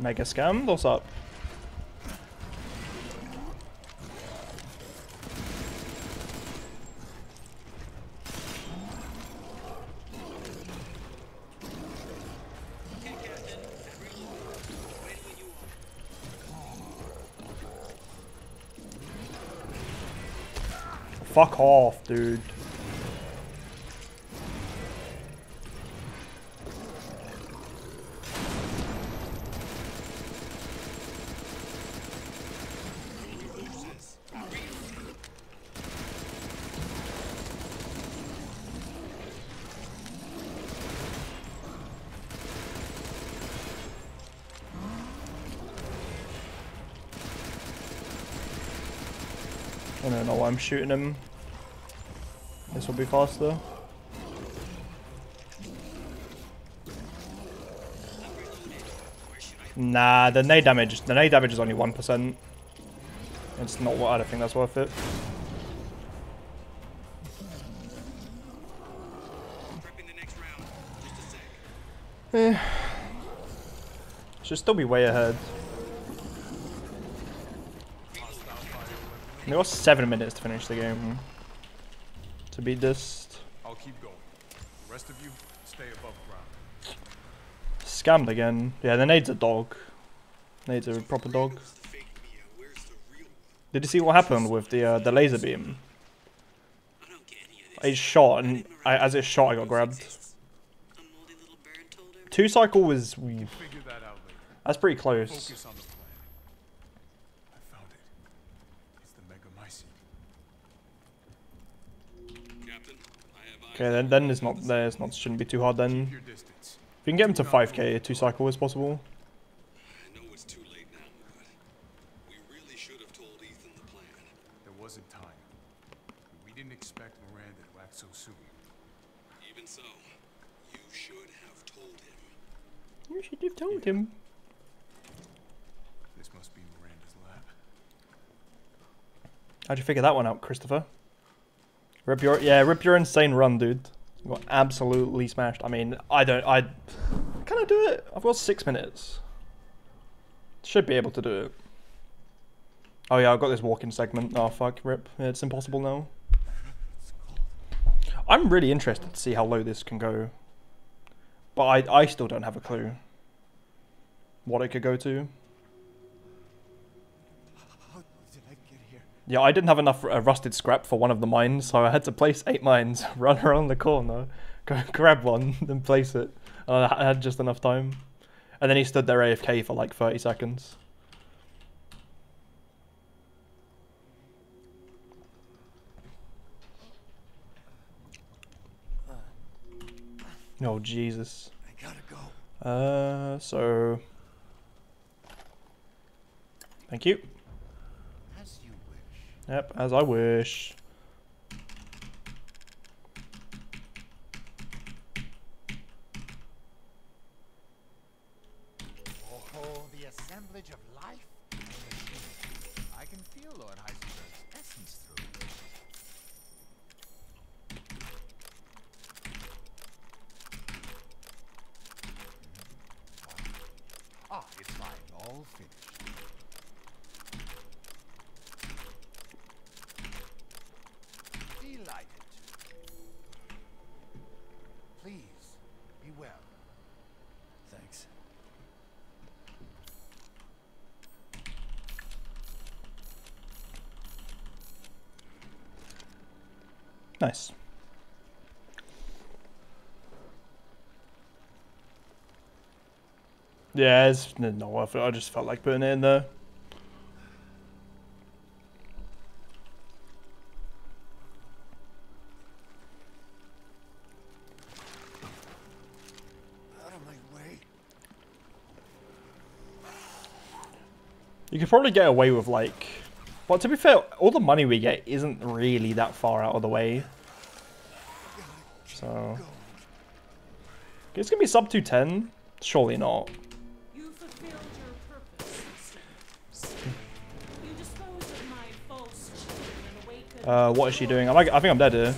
Mega Scam, what's up? Fuck off, dude. I'm shooting him. This will be faster. Nah, the nade damage, the nade damage is only 1%. It's not what I don't think that's worth it. Eh. Should still be way ahead. We got seven minutes to finish the game. To beat this. I'll keep going. The rest of you, stay above ground. Scammed again. Yeah, the nade's a dog. Nade's a proper dog. Who's the fake Mia? Where's the real one? Did you see what happened with the uh, the laser beam? I don't get any of this. It shot, and I, as it shot, I got grabbed. Exists. A moldy little bird told her. Two cycle was. Figure that out later. That's pretty close. Focus on the plan. I found it. It's the Megamycete. Captain, I have eyes. Okay, then then it's not there. It's not shouldn't be too hard then. Keep your distance. If you can get him to 5k, two cycle is possible. I know it's too late now, but we really should have told Ethan the plan. There wasn't time. We didn't expect Miranda to act so soon. Even so, you should have told him. You should have told him. This must be Miranda's lab. How'd you figure that one out, Christopher? Rip your yeah, rip your insane run, dude. Got absolutely smashed. I mean, I don't. I can I do it? I've got six minutes. Should be able to do it. Oh yeah, I've got this walking segment. Oh fuck, rip. It's impossible now. I'm really interested to see how low this can go. But I I still don't have a clue what it could go to. How did I get here? Yeah, I didn't have enough uh, rusted scrap for one of the mines, so I had to place eight mines, [LAUGHS] run around the corner, [LAUGHS] go grab one, [LAUGHS] then place it. And I had just enough time. And then he stood there AFK for like 30 seconds. Oh, Jesus. I gotta go. Uh, so... Thank you. Yep, as I wish. Oh, the assemblage of life and machine. I can feel Lord Heisenberg's essence through it. Ah, it's fine. All finished. Delighted to. Please, be well. Thanks. Nice. Yeah, it's n- not worth it. I just felt like putting it in there. You could probably get away with like... But to be fair, all the money we get isn't really that far out of the way. So... It's gonna be sub 210? Surely not. Uh, what is she doing? I, I think I'm dead here.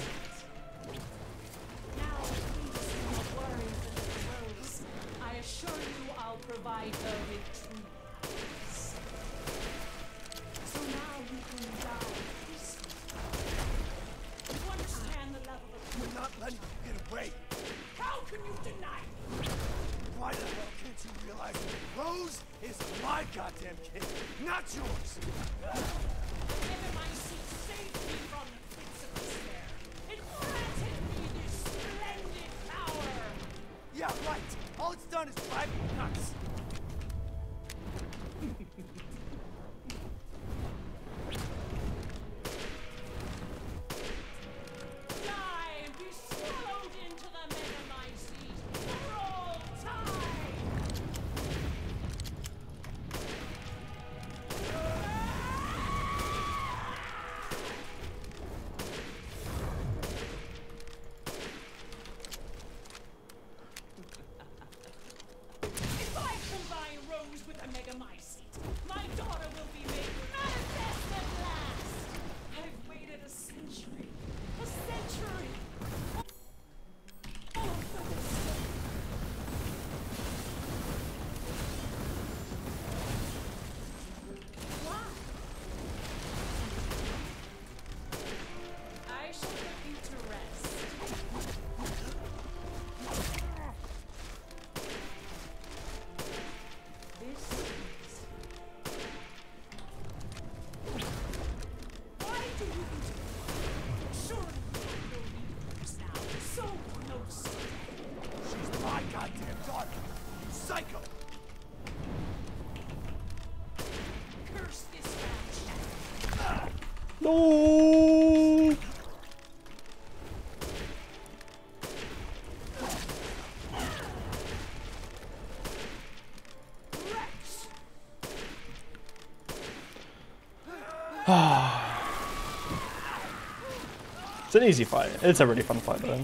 It's an easy fight. It's a really fun fight though.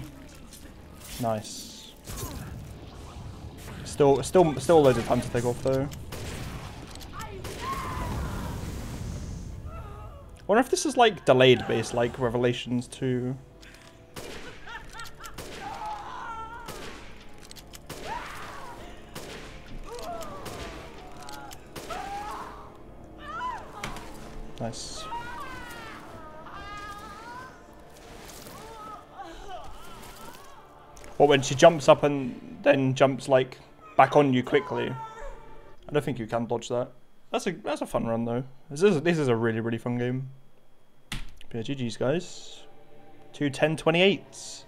Nice. Still, still, still loads of time to take off though. Wonder if this is like delayed based, like Revelations 2. Nice. Or when she jumps up and then jumps like back on you quickly. I don't think you can dodge that. That's a that's a fun run though. This is this is a really really fun game. But yeah, GG's guys. Two ten twenty eight.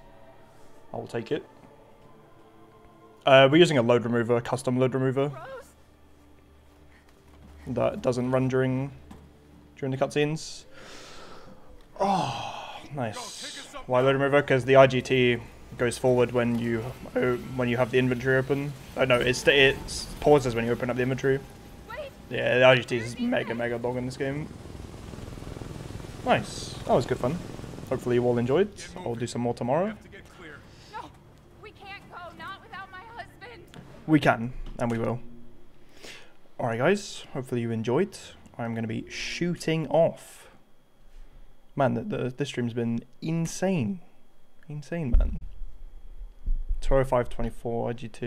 I will take it. Uh, we're using a load remover, custom load remover. That doesn't run during during the cutscenes. Oh, nice. Why load remover? Because the IGT goes forward when you uh, when you have the inventory open. Oh no, it's it pauses when you open up the inventory. Yeah, the IGT is mega mega long in this game. Nice. That was good fun. Hopefully you all enjoyed. I'll do some more tomorrow. No, we can't go. Not without my husband. We can, and we will. Alright guys, hopefully you enjoyed. I'm going to be shooting off. Man, the, the, this stream's been insane. Insane, man. 20524 IGT.